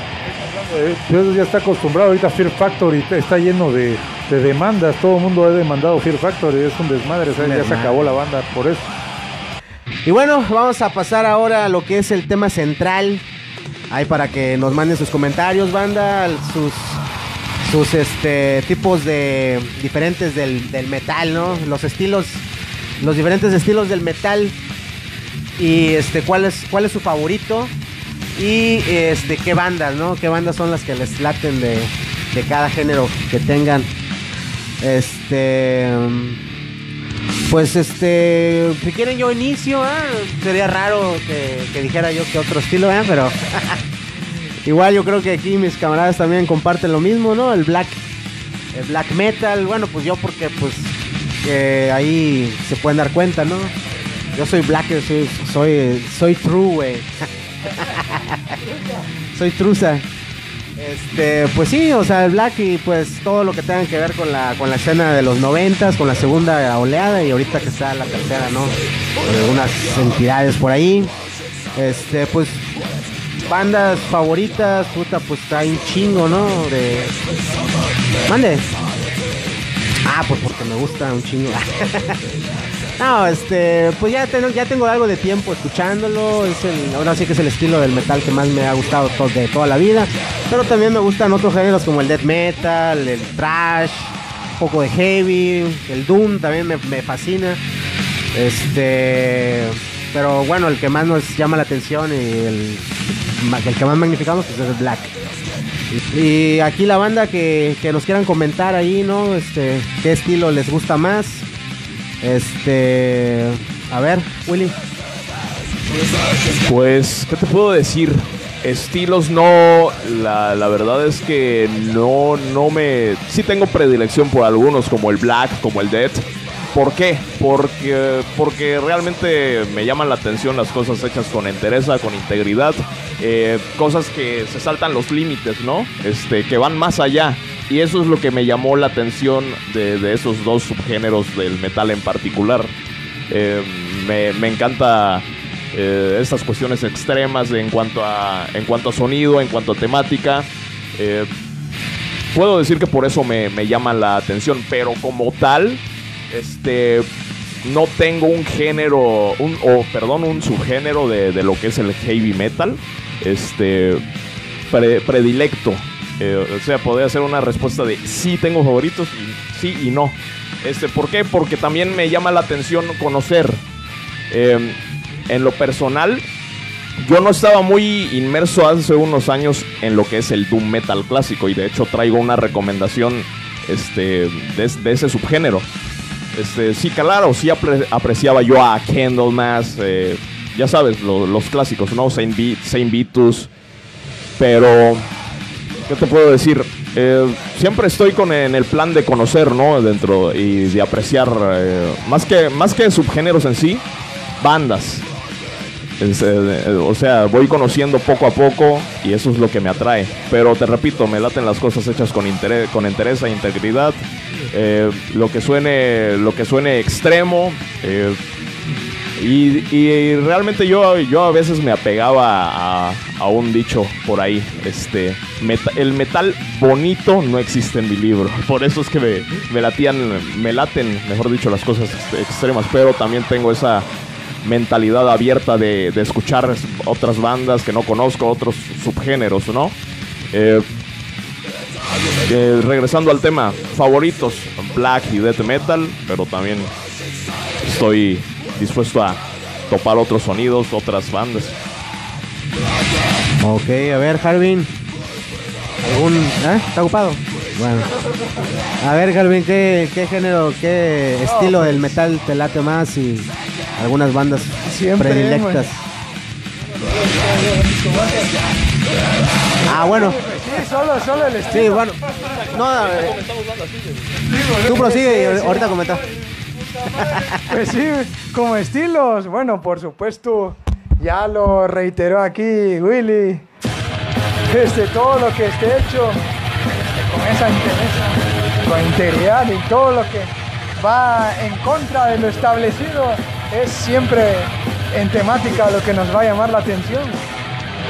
Eh, pues ya está acostumbrado. Ahorita Fear Factory está lleno de, de demandas. Todo el mundo ha demandado Fear Factory. Es un desmadre. ¿sabes? Ya se acabó la banda por eso. Y bueno, vamos a pasar ahora a lo que es el tema central. Ahí para que nos manden sus comentarios, banda, sus sus este tipos de diferentes del, del metal, ¿no? Los estilos, los diferentes estilos del metal y este cuál es cuál es su favorito y este qué bandas, ¿no? Qué bandas son las que les laten de, de cada género que tengan. Este pues este, si quieren yo inicio, ¿ah? sería raro que, dijera yo que otro estilo, ¿eh? pero igual yo creo que aquí mis camaradas también comparten lo mismo, ¿no? El black, el black metal, bueno, pues yo porque pues que ahí se pueden dar cuenta, ¿no? Yo soy black, soy, soy, soy true, güey. soy truza. Este, pues sí, o sea, el Black y pues todo lo que tenga que ver con la, con la escena de los noventas, con la segunda oleada y ahorita que está la tercera, ¿no? Con algunas entidades por ahí. Este, pues bandas favoritas, puta, pues hay un chingo, ¿no? De. Mande. Ah, pues porque me gusta un chingo. No, este, pues ya tengo, ya tengo algo de tiempo escuchándolo. Es el, ahora sí que es el estilo del metal que más me ha gustado de toda la vida. Pero también me gustan otros géneros como el death metal, el thrash, un poco de heavy, el doom también me, fascina. Este, pero bueno, el que más nos llama la atención y el, el que más magnificamos pues, es el black. Y aquí la banda que, que nos quieran comentar ahí, ¿no? Este, qué estilo les gusta más. Este, a ver, Willy. Pues, ¿qué te puedo decir? Estilos no, la, la verdad es que no, no me... Sí tengo predilección por algunos como el black, como el death. ¿Por qué? Porque, porque realmente me llaman la atención las cosas hechas con entereza, con integridad, eh, cosas que se saltan los límites, ¿no? Este, que van más allá. Y eso es lo que me llamó la atención de, esos dos subgéneros del metal en particular. Eh, me, me encanta eh, estas cuestiones extremas en cuanto a en cuanto a sonido, en cuanto a temática. Puedo decir que por eso me, me llama la atención, pero como tal, este no tengo un género, un, o perdón, un subgénero de lo que es el heavy metal, este pre- predilecto. Eh, o sea, podría ser una respuesta de sí tengo favoritos y sí y no. Este, ¿Por qué? Porque también me llama la atención conocer. Eh, en lo personal, yo no estaba muy inmerso hace unos años en lo que es el doom metal clásico y de hecho traigo una recomendación este, de, ese subgénero. Este, sí, claro, sí apre- apreciaba yo a Candlemas, eh, ya sabes, lo- los clásicos, ¿no? Saint, Saint Vitus, pero ¿qué te puedo decir? Eh, siempre estoy con en el plan de conocer, ¿no? Dentro y de apreciar, eh, más, que, más que subgéneros en sí, bandas. Eh, o sea, voy conociendo poco a poco y eso es lo que me atrae. Pero te repito, me laten las cosas hechas con interés, con interés e integridad. Lo que suene, lo que suene extremo, Y, realmente yo, yo a veces me apegaba a, a un dicho por ahí. Este, el metal bonito no existe en mi libro. Por eso es que me, me latían, me laten, mejor dicho, las cosas ex- extremas. Pero también tengo esa mentalidad abierta de, de escuchar otras bandas que no conozco, otros subgéneros, ¿no? Eh, eh, regresando al tema, favoritos, black y death metal, pero también estoy dispuesto a topar otros sonidos, otras bandas. Ok, a ver, Harvin. ¿Algún. ¿Eh? ¿Está ocupado? Bueno. A ver, Harvin, ¿qué, qué género, qué estilo del metal te late más y algunas bandas Siempre, predilectas? Ah, bueno. Sí, solo, solo el estilo. Sí, bueno. No, a ver. Tú prosigue y ahorita comenta. Pues sí, como estilos, bueno, por supuesto, ya lo reiteró aquí Willy. Este, todo lo que esté hecho con esa interés, con integridad y todo lo que va en contra de lo establecido es siempre en temática lo que nos va a llamar la atención.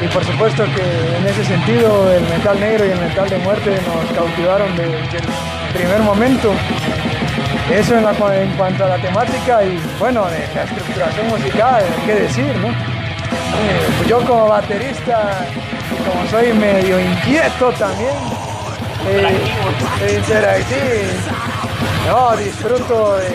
Y por supuesto que en ese sentido el metal negro y el metal de muerte nos cautivaron desde el primer momento. Eso en, la cua- en cuanto a la temática y bueno, de la estructuración musical, qué decir, ¿no? Eh, yo como baterista, como soy medio inquieto también, eh, eh, interactivo, no, disfruto de,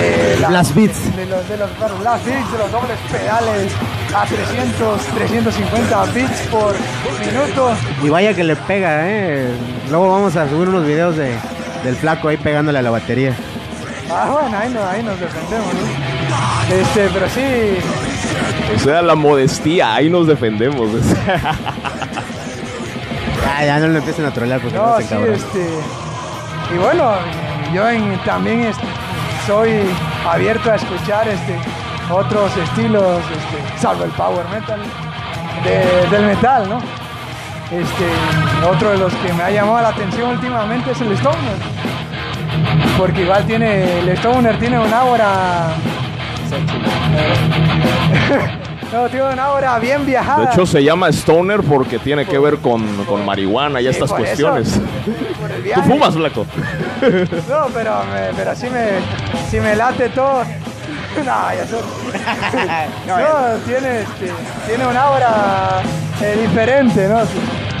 de la- Blast beats. de los, de los bueno, blast beats, de los dobles pedales a 300, 350 beats por minuto. Y vaya que le pega, ¿eh? Luego vamos a subir unos videos de, del flaco ahí pegándole a la batería. Ah, bueno, ahí, no- ahí nos defendemos, ¿no? Este, pero sí, O sea, la modestía, ahí nos defendemos. Ah, ya no lo empiecen a trolear porque no, No, se sí, cabrón. este. Y bueno, yo en- también es- soy abierto a escuchar este, otros estilos, este, salvo el power metal, de- del metal, ¿no? Este, otro de los que me ha llamado la atención últimamente es el Stoner. Porque igual tiene, el Stoner tiene una aura. no, tiene una aura bien viajada. De hecho, se llama Stoner porque tiene que ver con, con marihuana y Sí, estas por eso, cuestiones. por el ¿Tú fumas, flaco? No, pero, me, pero sí, me, sí me late todo. No, ya son. No, tiene, este, tiene una aura eh, diferente, ¿no?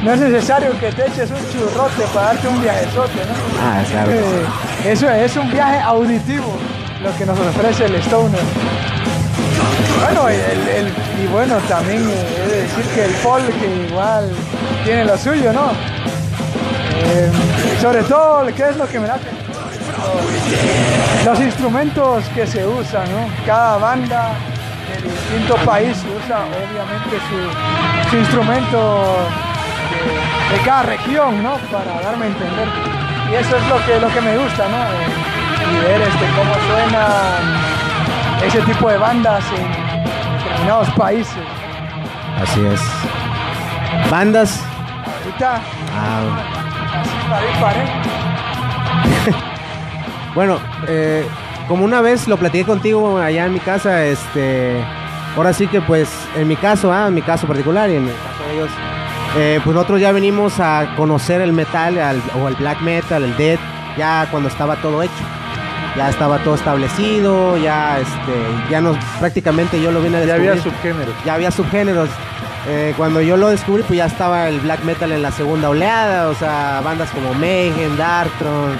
No es necesario que te eches un churrote para darte un viajezote, ¿no? Ah, claro. Eh, eso es un viaje auditivo lo que nos ofrece el Stoner. Bueno, y, el, el- y bueno, también eh, he de decir que el folk igual tiene lo suyo, ¿no? Eh, sobre todo, ¿qué es lo que me da? Los instrumentos que se usan, ¿no? Cada banda de distinto país usa obviamente su, su instrumento de, de cada región, ¿no? Para darme a entender. Y eso es lo que, lo que me gusta, ¿no? Eh, y ver este, cómo suena ese tipo de bandas en determinados países. Así es. Bandas. Ahorita, Ah, así. Bueno, eh, como una vez lo platiqué contigo allá en mi casa, este, ahora sí que pues en mi caso, ah, en mi caso particular y en el caso de ellos, eh, pues nosotros ya venimos a conocer el metal al- o el black metal, el death, ya cuando estaba todo hecho, ya estaba todo establecido, ya este, ya nos prácticamente yo lo vine a Ya descubrir. había subgéneros. ya había subgéneros. Eh, cuando yo lo descubrí, pues ya estaba el black metal en la segunda oleada, o sea, bandas como Mayhem, Darkthrone,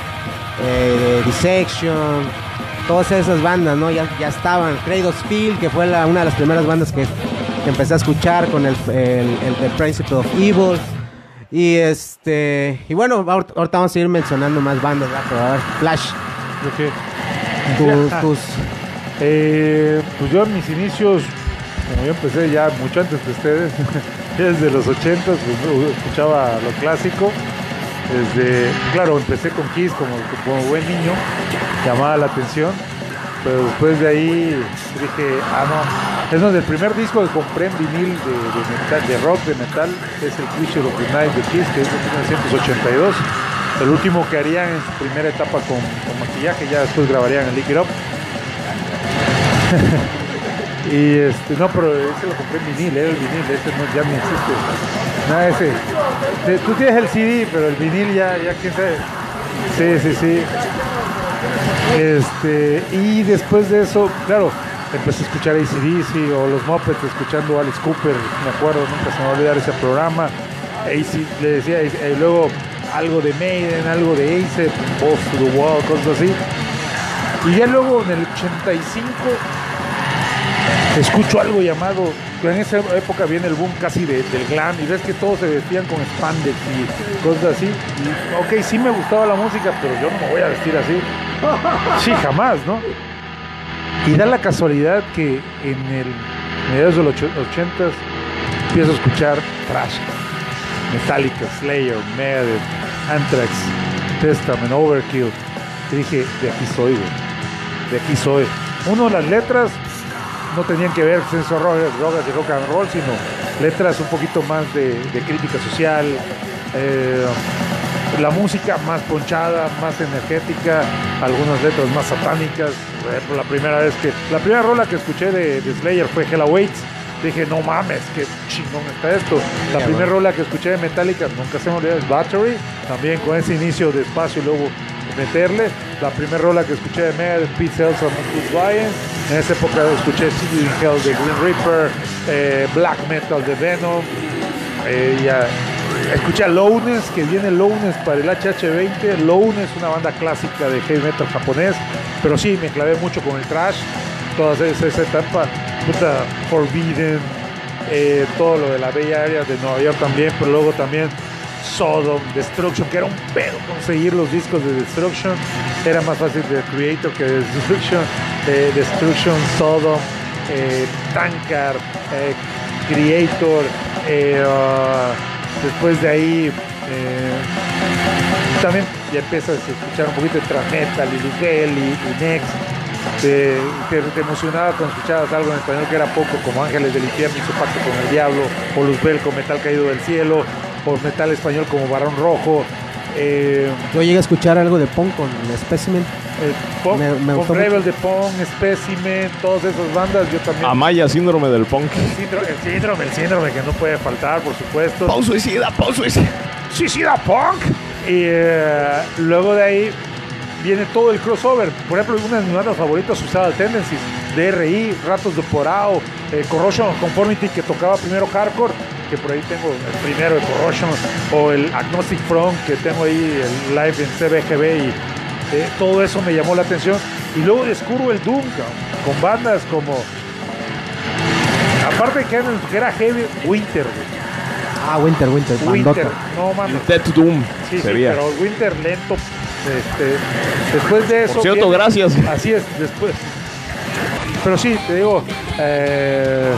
eh, Dissection, todas esas bandas, ¿no? Ya, ya estaban. Kratos Field, que fue la- una de las primeras bandas que, que empecé a escuchar con el, el, el- el Principle of Evil. Y este, y bueno, ahor- ahorita vamos a ir mencionando más bandas, ¿verdad? Pero a ver, Flash, tus, tus Eh, pues yo en mis inicios, como yo empecé ya mucho antes que ustedes, desde los 80 pues, escuchaba lo clásico. Desde, claro, empecé con Kiss como, como buen niño, llamaba la atención, pero después de ahí dije, ah no, es más, el primer disco que compré en vinil de, metal, de rock, de metal, es el Creature of the Night de Kiss, que es de 1982. El último que harían en su primera etapa con, maquillaje, ya después grabarían el Lick It Up. y este, no, pero ese lo compré en vinil, era el vinil, ese no, ya no existe. Nada, ese. de- Tú tienes el CD, pero el vinil ya, ya quién sabe. Sí, sí, sí. Este, y después de eso, claro, empecé a escuchar ACDC o los Muppets escuchando Alice Cooper, me acuerdo, nunca se me va a olvidar ese programa. AC, le decía, y luego algo de Maiden, algo de Ace, Balls to the Wall, cosas así. Y ya luego en el 85 escucho algo llamado, en esa época viene el boom casi de- del glam y ves que todos se vestían con spandex y cosas así. Y ok, sí me gustaba la música, pero yo no me voy a vestir así. Sí, jamás, ¿no? Y da la casualidad que en el mediados de los ocho- 80 empiezo a escuchar thrash, Metallica, Slayer, Megadeth, Anthrax, Testament, Overkill. Dije, de aquí soy. De aquí soy. Uno, las letras no tenían que ver con drogas, drogas y rock and roll, sino letras un poquito más de, de crítica social, eh, la música más ponchada, más energética, algunas letras más satánicas. La primera vez que, la primera rola que escuché de, de Slayer fue Hell Awaits. Dije, no mames, qué chingón está esto. La primera rola que escuché de Metallica, nunca se me olvidó, es Battery. También con ese inicio despacio y luego meterle. La primera rola que escuché de Megadeth, Pete Cells and Ryan. En esa época escuché City Hell de Green Reaper, eh, Black Metal de Venom. Eh, escuché a Lowness, que viene Lowness para el HH20. Lowness, una banda clásica de heavy metal japonés. Pero sí, me clavé mucho con el trash. Toda esa, esa etapa, puta, Forbidden, eh, todo lo de la Bella Área de Nueva York también, pero luego también Sodom, Destruction, que era un pedo conseguir los discos de Destruction. Era más fácil de Creator que de Destruction. eh, Destruction, Sodom, eh, Tankard, eh, Creator. ah, después de ahí eh, también ya empiezas a escuchar un poquito de thrash metal y Ligel y, y te emocionaba cuando escuchabas algo en español que era poco, como Ángeles del Infierno y su pacto con el diablo, o Luzbel con Metal Caído del Cielo, o metal español como Barón Rojo. Eh, Yo llegué a escuchar algo de punk con Specimen. eh, Me- me gustó Rebel de Punk, Specimen, todas esas bandas, yo también. Amaya, síndrome del punk. El síndrome, el síndrome, el síndrome que no puede faltar, por supuesto. Pon suicida, pon suicida. Suicida Punk. Y eh, luego de ahí viene todo el crossover. Por ejemplo, una de mis bandas favoritas usaba Tendencies, DRI, Ratos de Porao, eh, Corrosion of Conformity, que tocaba primero hardcore, que por ahí tengo el primero de Corrosion, o el Agnostic Front, que tengo ahí el live en CBGB, y eh, todo eso me llamó la atención. Y luego descubro el Doom, con bandas como. Aparte de que era, heavy, Winter, güey. Ah, Winter, Winter, Winter, bandota. no mames. Dead Doom Sí, sí, pero Winter lento. Este, después de eso. Por cierto, viene- gracias. Así es, después. Pero sí, te digo, eh,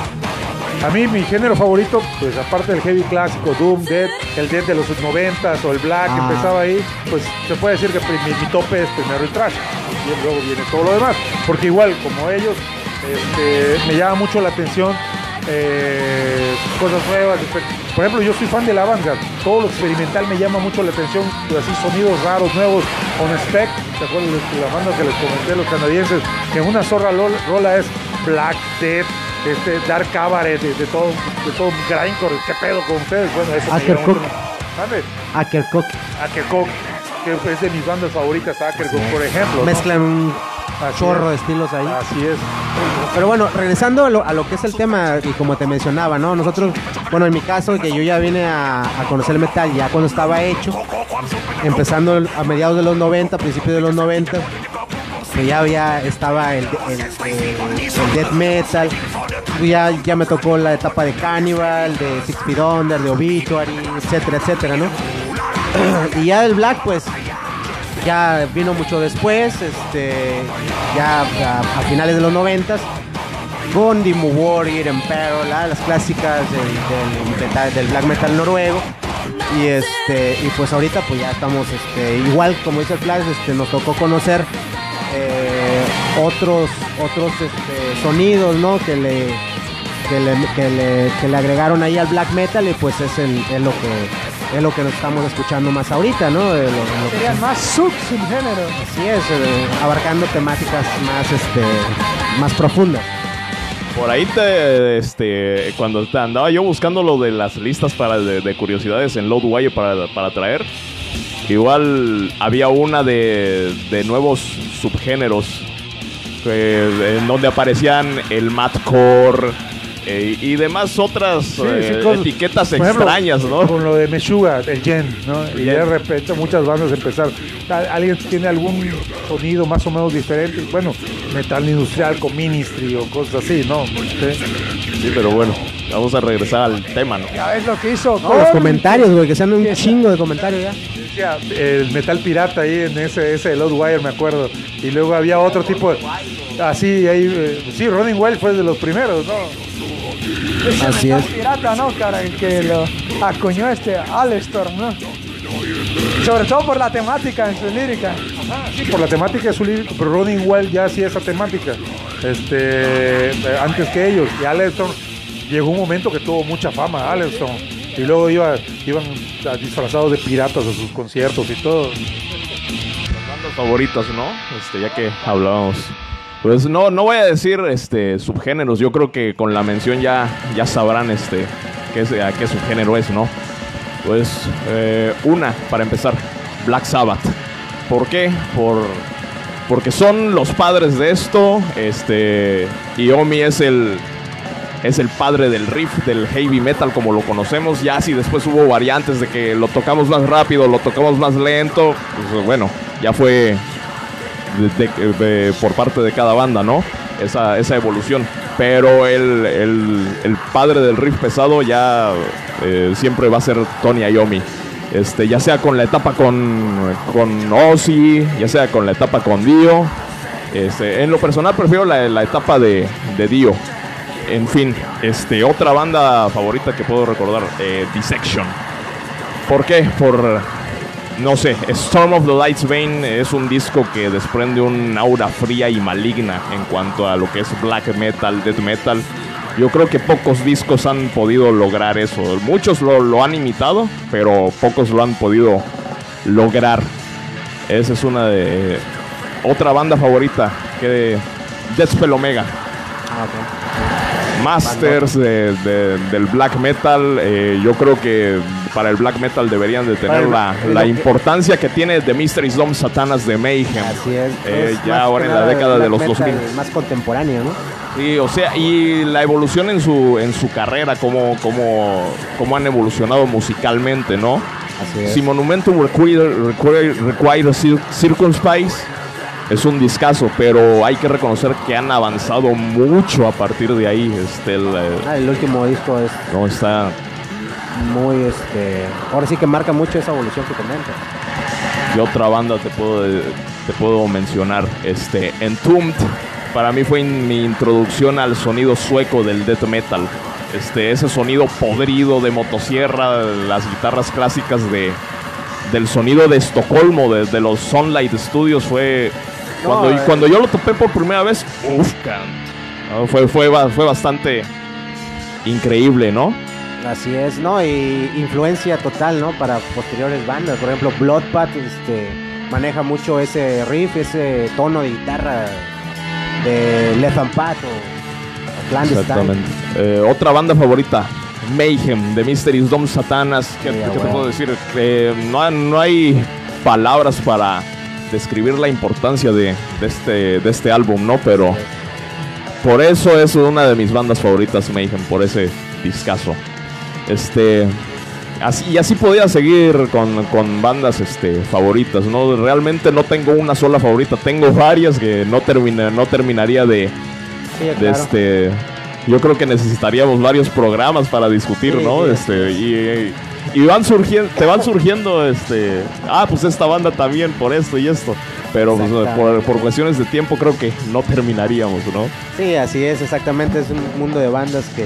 a mí mi género favorito, pues aparte del heavy clásico, Doom, Dead, el Dead de los 90s o el Black que Ah. empezaba ahí, pues se puede decir que mi tope es primero el trash. Y luego viene todo lo demás. Porque igual, como ellos, este, me llama mucho la atención eh, cosas nuevas. Por ejemplo, yo soy fan de la banda. Todo lo experimental me llama mucho la atención. Así sonidos raros, nuevos. On Spec, ¿te acuerdas de la banda que les comenté, los canadienses? Que una zorra rola es Black Death, este, Dark Cabaret, de, de todo, de todo grindcore. ¿Qué pedo con ustedes? Bueno, eso Ackercock. Ackercock. Ackercock, que es de mis bandas favoritas, Ackercock, por ejemplo. Mezclan Así chorro es. de estilos ahí. Así es. Pero bueno, regresando a lo, a lo que es el tema, y como te mencionaba, ¿no? Nosotros, bueno, en mi caso, que yo ya vine a, a conocer el metal ya cuando estaba hecho, empezando a mediados de los 90, principios de los 90, que ya había, estaba el, el, el- el death metal, ya, ya me tocó la etapa de Cannibal, de Six Feet Under, de Obituary, etcétera, etcétera, ¿no? y ya el black, pues, ya vino mucho después, este, ya a, finales de los noventas, con Dimmu Borgir, Emperor, la- las clásicas del, metal- del black metal noruego. Y este, y pues ahorita pues ya estamos este, igual como dice el Flash, este, nos tocó conocer eh, otros, otros este, sonidos, ¿no? Que le, que le, que le, que le agregaron ahí al black metal y pues es, el, es lo que es lo que nos estamos escuchando más ahorita, ¿no? De lo- lo que- Serían más sub subgéneros. así es, eh, abarcando temáticas más, este, más profundas. Por ahí te, este, cuando te andaba yo buscando lo de las listas para de, de curiosidades en Loadwire para, para traer, igual había una de, de nuevos subgéneros eh, en donde aparecían el madcore eh, y demás otras Sí, eh, sí, con- etiquetas por ejemplo, extrañas, ¿no? Con lo de Meshuga, el Yen, ¿no? Y Yen. de repente muchas bandas empezaron. Al- Alguien tiene algún sonido más o menos diferente. Bueno, metal industrial con ministry o cosas así, ¿no? Sí. Sí, pero bueno, vamos a regresar al tema, ¿no? Ya ves lo que hizo. No, los comentarios, güey, que sean un chingo de comentarios ya. El metal pirata ahí en ese, ese de Loudwire, me acuerdo. Y luego había otro tipo de. Así, ahí. eh, sí, Running Wild fue de los primeros, ¿no? Así es. pirata, ¿no, cara? El que lo acuñó este Alestorm, ¿no? Sobre todo por la temática en su lírica. Sí, por la temática de su lírico, pero Running Wild ya hacía esa temática. Este, antes que ellos. Y Allenstone llegó un momento que tuvo mucha fama, Allenstone. Y luego iba, iban disfrazados de piratas a sus conciertos y todo. bandas favoritas, ¿no? Este, ya que hablábamos. Pues no, no voy a decir este subgéneros. Yo creo que con la mención ya, ya sabrán este qué qué subgénero es, ¿no? Pues eh, una, para empezar, Black Sabbath. ¿Por qué? Por, porque son los padres de esto. Este. Iomi es el. Es el padre del riff, del heavy metal como lo conocemos. Ya si después hubo variantes de que lo tocamos más rápido, lo tocamos más lento. Pues bueno, ya fue por parte de cada banda, ¿no? Esa, esa evolución. Pero el, el- el padre del riff pesado ya eh, siempre va a ser Tony Iommi. Este, ya sea con la etapa con, con Ozzy, ya sea con la etapa con Dio. Este, en lo personal prefiero la, la etapa de, de Dio. En fin, este, otra banda favorita que puedo recordar, eh, Dissection. ¿Por qué? Por, no sé, Storm of the Lights Bane es un disco que desprende un aura fría y maligna en cuanto a lo que es black metal, death metal. Yo creo que pocos discos han podido lograr eso. Muchos lo, lo han imitado, pero pocos lo han podido lograr. Esa es una de... Otra banda favorita que Deathspell Omega. Ah. Masters de- de- del black metal. eh, yo creo que para el black metal deberían de tener la, Para el- la lo que- importancia que tiene The Mystery Dome Satanas de Mayhem. Así es. Eh, Es ya ahora en la década de los metal 2000. Más contemporáneo, ¿no? Sí, o sea, y la evolución en su, en su carrera, cómo, cómo, cómo han evolucionado musicalmente, ¿no? Así es. Si Monumentum Require, require, require Cir- Circumspice es un discazo, pero hay que reconocer que han avanzado mucho a partir de ahí. Este, el, eh, Ah, el último disco es no está muy, este... Ahora sí que marca mucho esa evolución que comenta. ¿Qué otra banda te puedo, te puedo mencionar? Este, Entombed, para mí fue in- mi introducción al sonido sueco del death metal. Este, ese sonido podrido de motosierra, las guitarras clásicas de, del sonido de Estocolmo, de, de los Sunlight Studios, fue... No, Cuando, eh. cuando yo lo topé por primera vez, uf, can- fue, fue, fue bastante increíble, ¿no? Así es, ¿no? Y influencia total, ¿no? Para posteriores bandas. Por ejemplo, Bloodpath este, maneja mucho ese riff, ese tono de guitarra de Left and Path o, Clandestine. Exactamente. Eh, otra banda favorita, Mayhem, de Mysteries Dom Satanas. ¿Qué, te puedo decir? Eh, no, no hay palabras para describir la importancia de, de este, de este álbum, ¿no? Pero por eso es una de mis bandas favoritas, Mayhem, por ese discazo. Este. Así, y así podía seguir con, con bandas este, favoritas, ¿no? Realmente no tengo una sola favorita, tengo varias que no, termina, no terminaría de, Sí, de claro. este yo creo que necesitaríamos varios programas para discutir Sí, no sí, este y, y van surgiendo te van surgiendo este ah pues esta banda también por esto y esto pero pues, por, por cuestiones de tiempo creo que no terminaríamos no Sí, así es, exactamente. Es un mundo de bandas que,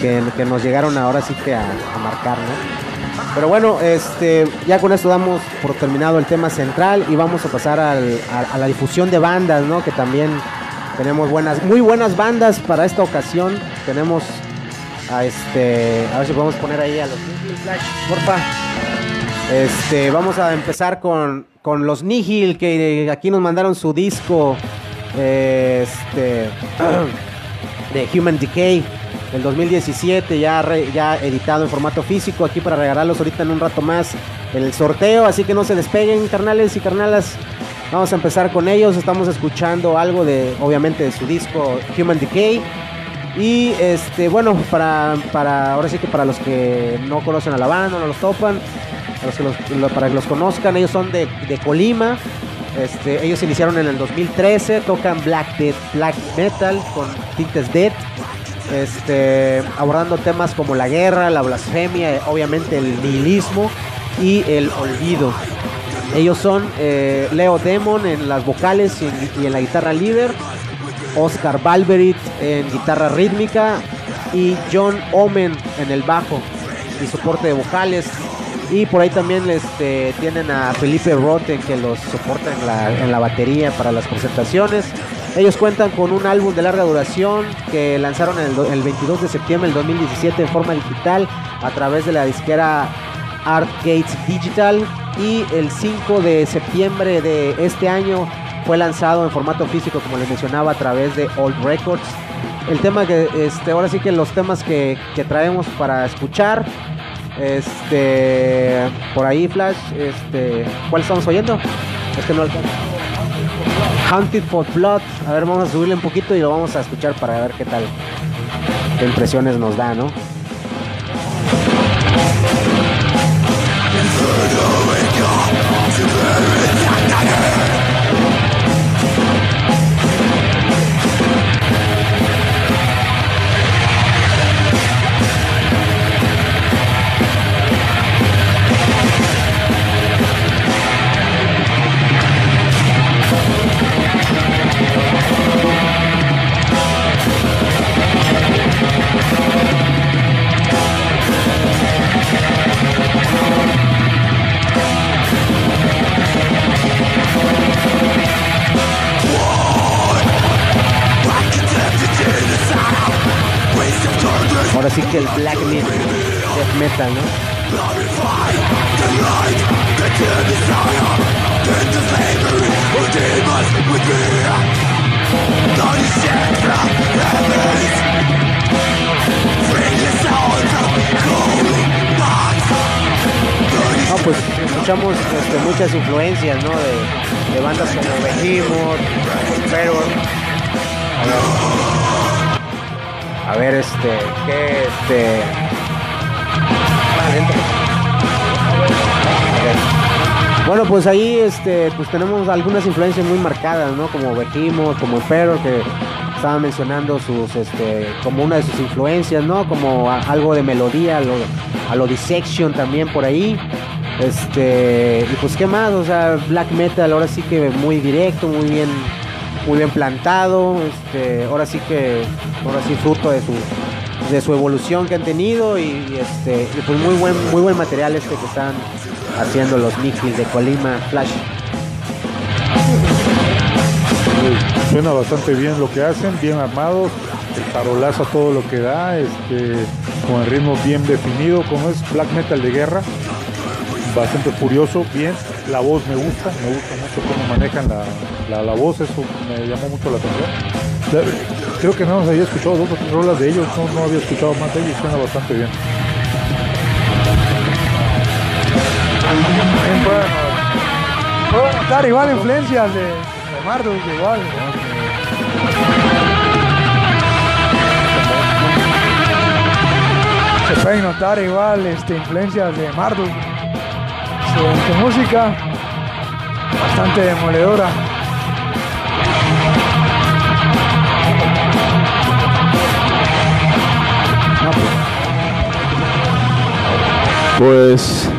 que, nos llegaron ahora sí que a, marcar, ¿no? Pero bueno, este, ya con esto damos por terminado el tema central y vamos a pasar a, la difusión de bandas, ¿no? Que también tenemos buenas, muy buenas bandas para esta ocasión. Tenemos a este, a ver si podemos poner ahí a los Flash, porfa. Este, vamos a empezar con, con los Nihil, que aquí nos mandaron su disco este, de Human Decay del 2017, ya, ya editado en formato físico, aquí para regalarlos ahorita en un rato más el sorteo, así que no se despeguen, carnales y carnalas. Vamos a empezar con ellos, estamos escuchando algo de, obviamente, de su disco Human Decay. Y este, bueno, para, para ahora sí que para los que no conocen a la banda, no los topan, para que los, conozcan, ellos son de, Colima. Este, ellos iniciaron en el 2013, tocan black, death, black metal con tintes dead, este, abordando temas como la guerra, la blasfemia, obviamente el nihilismo y el olvido. Ellos son eh, Leo Demon en las vocales y en, la guitarra líder, Oscar Valverit en guitarra rítmica y John Omen en el bajo y soporte de vocales. Y por ahí también este, tienen a Felipe Rotten que los soporta en la batería para las presentaciones. Ellos cuentan con un álbum de larga duración que lanzaron el, 22 de septiembre del 2017 en forma digital a través de la disquera Arcades Digital y el 5 de septiembre de este año fue lanzado en formato físico como les mencionaba a través de Old Records. El tema que este ahora sí que los temas que, que traemos para escuchar este, por ahí Flash, este, ¿cuál estamos oyendo? Este no alcanza. Hunted for Blood. A ver, vamos a subirle un poquito y lo vamos a escuchar para ver qué tal, qué impresiones nos da, ¿no? El black metal, death metal, ¿no? No, pues escuchamos este, muchas influencias, ¿no? De, de bandas como Behemoth, pero a ver, este, ¿qué, este? Bueno, pues ahí, este, pues tenemos algunas influencias muy marcadas, ¿no? Como Behemoth, como Emperor, que estaba mencionando sus, este, como una de sus influencias, ¿no? Como algo de melodía, a lo, a lo dissection también por ahí. Este, y pues qué más, o sea, black metal ahora sí que muy directo, muy bien muy bien plantado, este, ahora sí que, ahora sí fruto de su, de su evolución que han tenido y, este, pues muy buen, muy buen material este que están haciendo los Nikis de Colima Flash. Suena bastante bien lo que hacen, bien armados, el parolazo todo lo que da, este, con el ritmo bien definido, como es black metal de guerra, bastante furioso, bien, la voz me gusta, me gusta mucho cómo manejan la, la, voz, eso me llamó mucho la atención. Creo que no había escuchado dos o tres rolas de ellos, no, no había escuchado más de ellos, suena bastante bien. Puedo notar igual influencias de, de Marduk, igual. Se pueden notar igual este, influencias de Marduk su, música bastante demoledora. Pues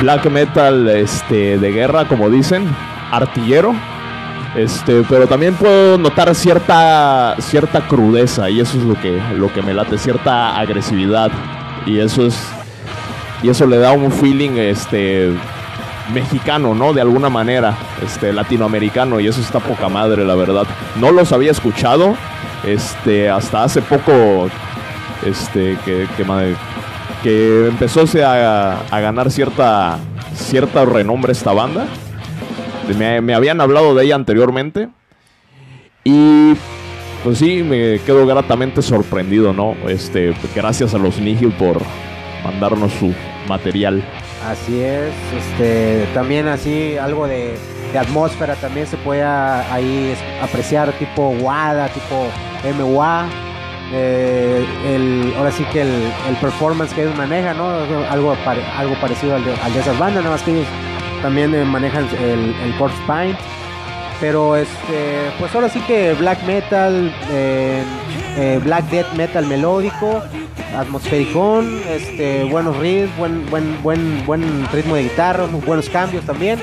black metal este de guerra como dicen, artillero. Este, pero también puedo notar cierta cierta crudeza y eso es lo que lo que me late, cierta agresividad y eso es y eso le da un feeling este mexicano, ¿no? De alguna manera, este latinoamericano y eso está poca madre, la verdad. No los había escuchado este hasta hace poco este que, que empezó a, a ganar cierta, cierta renombre esta banda. Me, me habían hablado de ella anteriormente. Y pues sí, me quedo gratamente sorprendido, ¿no? Este, gracias a los Nihil por mandarnos su material. Así es, este, también así algo de, atmósfera también se puede ahí apreciar tipo WADA, tipo MWA. Eh, el, ahora sí que el, el performance que ellos manejan, ¿no? Algo, algo parecido al de, al de esas bandas, nada más que ellos también eh, manejan el, el corpse paint. Pero este, pues ahora sí que black metal, eh, black death metal melódico, atmosfericón, este, buenos riffs, buen, buen, buen, buen ritmo de guitarra, buenos cambios también.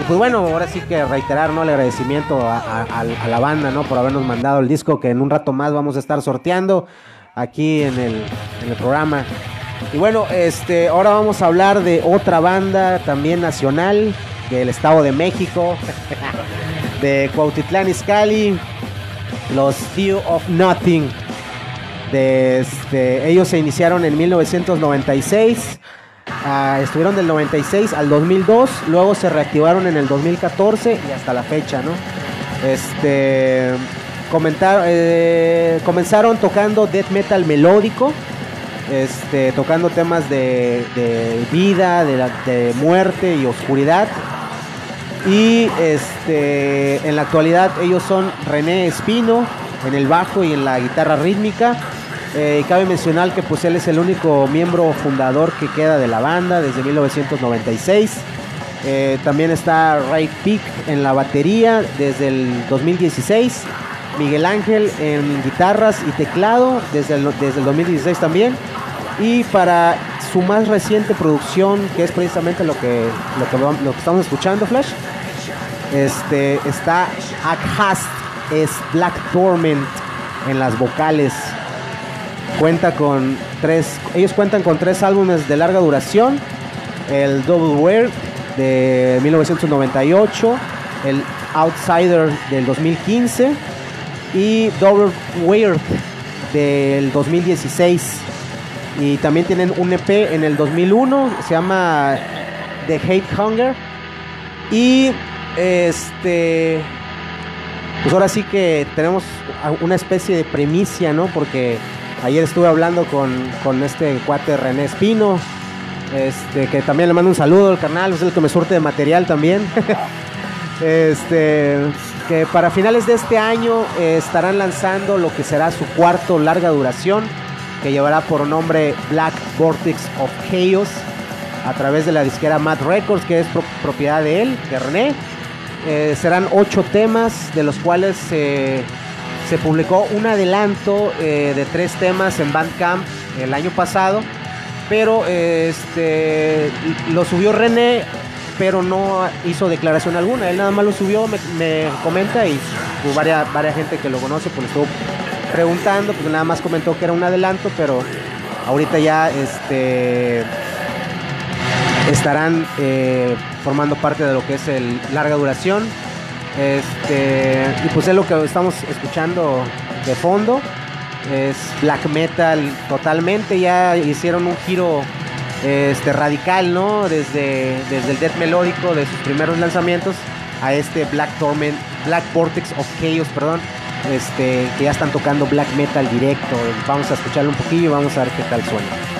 Y pues bueno, ahora sí que reiterar ¿no? el agradecimiento a, la banda ¿no? por habernos mandado el disco que en un rato más vamos a estar sorteando aquí en el, en el programa. Y bueno, este, ahora vamos a hablar de otra banda también nacional del Estado de México, de Cuautitlán Izcalli, los Few of Nothing. De este, ellos se iniciaron en 1996, ah, estuvieron del 96 al 2002, luego se reactivaron en el 2014 y hasta la fecha, ¿no? Este, comentar, eh, comenzaron tocando death metal melódico, este, tocando temas de, vida, de, de muerte y oscuridad. Y este, en la actualidad ellos son René Espino en el bajo y en la guitarra rítmica. Eh, cabe mencionar que pues él es el único miembro fundador que queda de la banda desde 1996. Eh, también está Ray Peak en la batería desde el 2016. Miguel Ángel en guitarras y teclado desde el, desde el 2016 también. Y para su más reciente producción, que es precisamente lo que, lo que, lo que estamos escuchando, Flash, este, está Akhast, es Black Torment en las vocales. Cuenta con tres, ellos cuentan con tres álbumes de larga duración. El Double Weird de 1998, el Outsider del 2015 y Double Weird del 2016. Y también tienen un EP en el 2001, se llama The Hate Hunger. Y este, pues ahora sí que tenemos una especie de premicia, ¿no? Porque ayer estuve hablando con, con este cuate René Espino, este, que también le mando un saludo al canal, es el que me surte de material también. este, que para finales de este año eh, estarán lanzando lo que será su cuarto larga duración, que llevará por nombre Black Vortex of Chaos a través de la disquera Mad Records, que es pro- propiedad de él, de René. Eh, serán ocho temas, de los cuales eh, se publicó un adelanto eh, de tres temas en Bandcamp el año pasado, pero este, lo subió René, pero no hizo declaración alguna. Él nada más lo subió, me, me comenta y pues, varias, varias gente que lo conoce pues estuvo preguntando, pues nada más comentó que era un adelanto, pero ahorita ya este estarán eh, formando parte de lo que es el larga duración. Este, y pues es lo que estamos escuchando de fondo. Es black metal totalmente. Ya hicieron un giro este, radical, ¿no? Desde, desde el death melódico de sus primeros lanzamientos a este Black Torment, Black Vortex of Chaos, perdón. Este, que ya están tocando black metal directo. Vamos a escucharlo un poquillo y vamos a ver qué tal suena.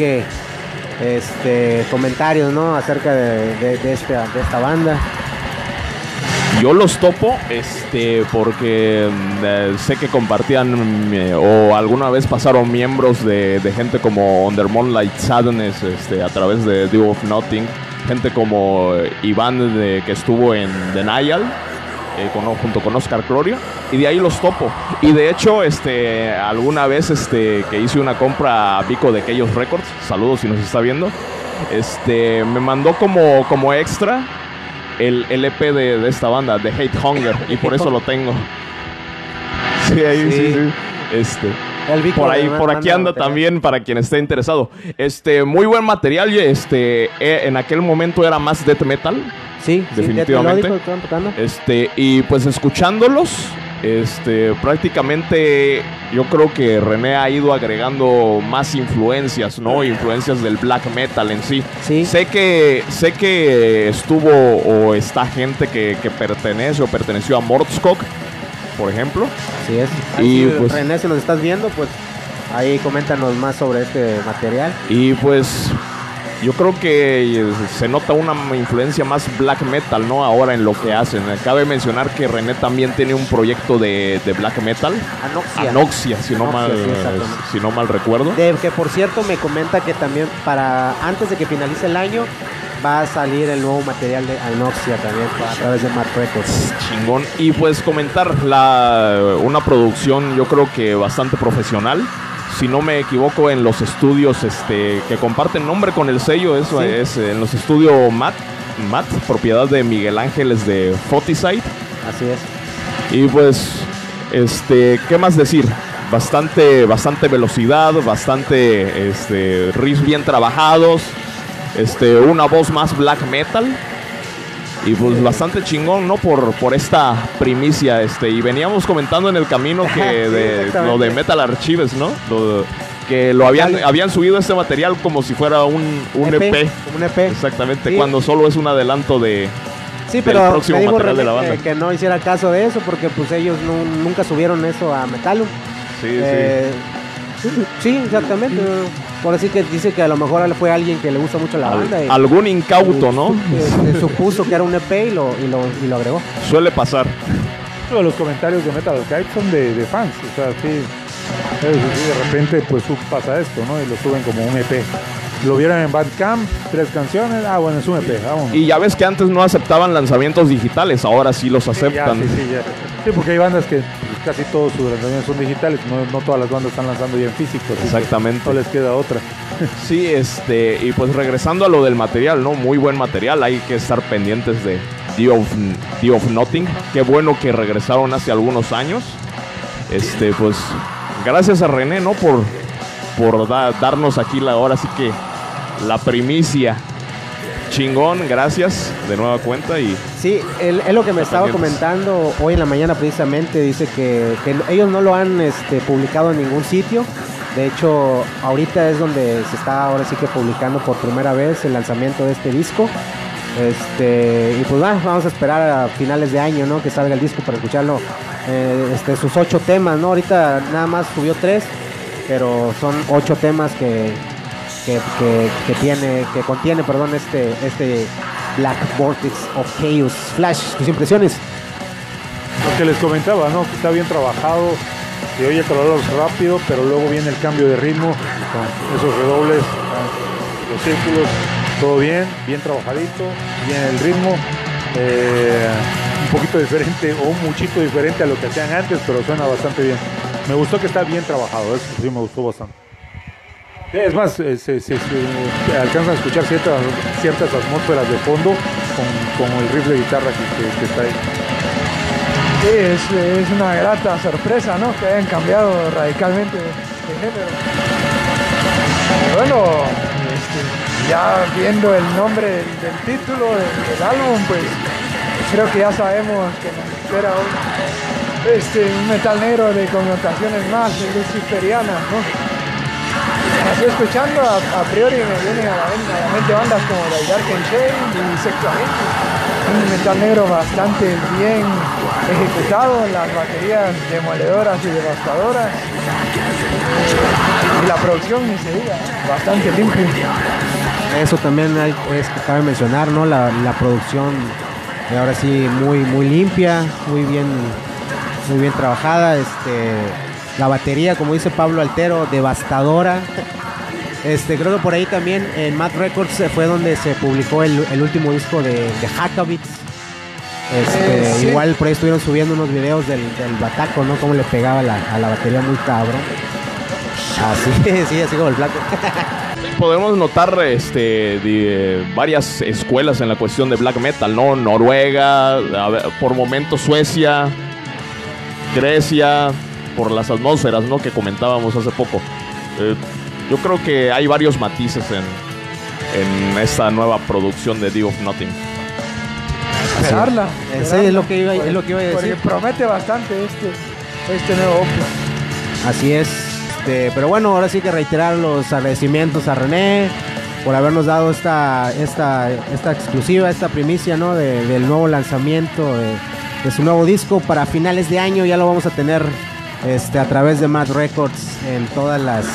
Este, comentarios. Acerca de, esta, banda. Yo los topo, este, porque eh, sé que compartían eh, o alguna vez pasaron miembros de, gente como Under Moonlight Sadness, este, a través de Dew of Nothing, gente como eh, Iván que estuvo en Denial, eh, con- junto con Oscar Gloria, y de ahí los topo. Y de hecho, este, alguna vez este, que hice una compra a Vico de aquellos Records, saludos si nos está viendo, este, me mandó como, como extra el, el EP de, de esta banda, The Hate Hunger, y por eso lo tengo. Sí, ahí sí, Sí. sí. Este, por ahí, por aquí anda también para quien esté interesado. Este, muy buen material, este, eh, en aquel momento era más death metal. Sí, definitivamente. Este, y pues escuchándolos, este, prácticamente yo creo que René ha ido agregando más influencias, ¿no? Influencias del black metal en sí. Sí. Sé que, sé que estuvo o está gente que, que pertenece o perteneció a Mordskog, por ejemplo. Así es. Y, Así, pues- René, si nos estás viendo, pues ahí coméntanos más sobre este material. Y pues yo creo que eh, se nota una influencia más black metal, ¿no? Ahora en lo que hacen. Cabe mencionar que René también tiene un proyecto de, de black metal. Anoxia. Anoxia, si no, Anoxia, mal, sí, si no mal recuerdo. De que por cierto me comenta que también para antes de que finalice el año va a salir el nuevo material de Anoxia también a través de Mad Records. Chingón. Y pues comentar la, una producción yo creo que bastante profesional. Si no me equivoco, en los estudios este, que comparten nombre con el sello, eso Sí. es en los estudios Matt, Matt, propiedad de Miguel Ángeles de Fotisite. Así es. Y pues, este, ¿qué más decir? Bastante, bastante velocidad, bastante este, riffs bien trabajados, este, una voz más black metal. Y pues bastante chingón, ¿no? Por, por esta primicia, este. Y veníamos comentando en el camino que Sí, de lo de Metal Archives, ¿no? Lo- que lo habían, habían subido este material como si fuera un, un EP. EP, Un EP. Exactamente, Sí. cuando solo es un adelanto de. Sí, pero próximo me dijo de la banda. que, que no hiciera caso de eso porque pues ellos nu- nunca subieron eso a Metalum. Sí, Eh, sí, exactamente. Por así que dice que a lo mejor fue alguien que le gusta mucho la Al- banda. y- algún incauto, ¿no? Este, supuso que era un EP y lo, y lo, y lo agregó. Suele pasar. Todos los comentarios de Metal Archive son de, de fans, o sea, sí, eh, sí, de repente pues pasa esto, ¿no? Y lo suben como un EP. Lo vieron en Bandcamp, tres canciones, ah bueno, es un EP, vámonos. Y ya ves que antes no aceptaban lanzamientos digitales, ahora sí los Sí, ya, aceptan. sí, sí, ya. Sí, porque hay bandas que casi todos sus lanzamientos son digitales, no, no todas las bandas están lanzando ya en físico. Exactamente. No les queda otra. Sí, este, y pues regresando a lo del material, ¿no? Muy buen material, hay que estar pendientes de The of, The of Nothing. Qué bueno que regresaron hace algunos años. Este, pues, gracias a René, ¿no? Por, por da- darnos aquí la hora, así que la primicia. Chingón, gracias de nueva cuenta y Sí, él, él lo que me estaba comentando hoy en la mañana precisamente, dice que, que ellos no lo han este, publicado en ningún sitio. De hecho, ahorita es donde se está ahora sí que publicando por primera vez el lanzamiento de este disco. Este, y pues bueno, vamos a esperar a finales de año, ¿no? Que salga el disco para escucharlo. eh, este, sus ocho temas, ¿no? Ahorita nada más subió tres, pero son ocho temas que, que, que, que tiene, que contiene, perdón, este, este Black Vortex of Chaos. Flash, tus impresiones. Lo que les comentaba, ¿no? Que está bien trabajado, se oye color rápido, pero luego viene el cambio de ritmo, con esos redobles, los círculos, todo bien, bien trabajadito, bien el ritmo, eh, un poquito diferente o un muchito diferente a lo que hacían antes, pero suena bastante bien. Me gustó que está bien trabajado, eso sí me gustó bastante. Es más, eh, se, se- se alcanzan a escuchar ciertas, ciertas atmósferas de fondo con, el riff de guitarra que- que- está ahí. Sí, es, es una grata sorpresa, ¿no? Que hayan cambiado radicalmente de, género. Bueno, este, ya viendo el nombre del, título del, del álbum, pues creo que ya sabemos que nos espera un, este, un metal negro de connotaciones más luciferianas, ¿no? Así escuchando, a, a priori me vienen a la, a la mente bandas como The Dark Shade y Sexuality. Un metal negro bastante bien ejecutado, las baterías demoledoras y devastadoras. Y la producción, ni se bastante limpia. Eso también es que cabe mencionar, ¿no? La, la producción eh, ahora sí muy muy limpia, muy bien muy bien trabajada, este la batería, como dice Pablo Altero, devastadora. Este, creo que por ahí también en Mad Records eh, fue donde se publicó el, el último disco de, de Hackabits. Este, Eh, sí. Igual por ahí estuvieron subiendo unos videos del, del bataco, ¿no? Cómo le pegaba la- a la batería muy cabrón. Así, sí, así como el flaco. Podemos notar este, de, varias escuelas en la cuestión de black metal, ¿no? Noruega, a ver, por momentos Suecia, Grecia, por las atmósferas, ¿no? Que comentábamos hace poco. Eh, yo creo que hay varios matices en, en esta nueva producción de Dew of Nothing. Esperarla. Sí, es lo que iba- es lo que iba a Porque decir. promete bastante este, este nuevo opus. Así es. Este, pero bueno, ahora sí que reiterar los agradecimientos a René por habernos dado esta, esta, esta exclusiva, esta primicia, ¿no? De- del nuevo lanzamiento de, de su nuevo disco para finales de año. Ya lo vamos a tener este, a través de Mad Records en todas las,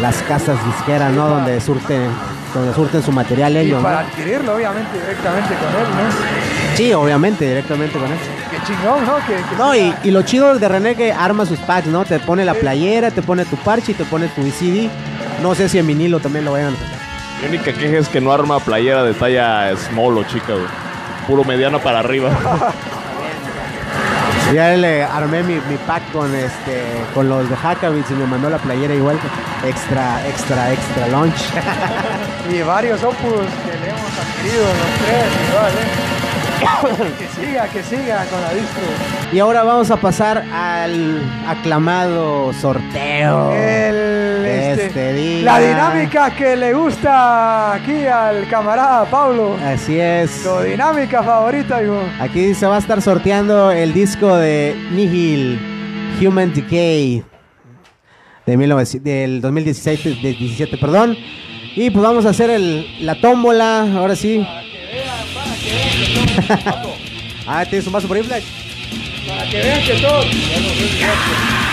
las casas disqueras, ¿no? Donde surten, donde surten su material Y ellos, para ¿no? adquirirlo, obviamente, directamente con él, ¿no? Sí, obviamente, directamente con él. Qué chingón, ¿no? Que, que No, y, y lo chido de René que arma sus packs, ¿no? Te pone la playera, te pone tu parche y te pone tu CD. No sé si en vinilo también lo vayan a sacar. Mi única queja es que no arma playera de talla small o chica, güey. Puro mediana para arriba. Ya le armé mi, mi pack con este con los de Hackabits y me mandó la playera igual. Extra, extra, extra lunch. y varios opus que le hemos adquirido los tres, igual, ¿eh? Que siga, que siga con la distro. y ahora vamos a pasar al aclamado sorteo. El, este, Este día. La dinámica que le gusta aquí al camarada Pablo. Así es. Su dinámica favorita, hijo. Aquí se va a estar sorteando el disco de Nihil, Human Decay, de 19 del 2016, de 17, perdón. Y pues vamos a hacer el, la tómbola, ahora sí. ah, ¿tienes un vaso por ahí, Flash? Para que vean que todo.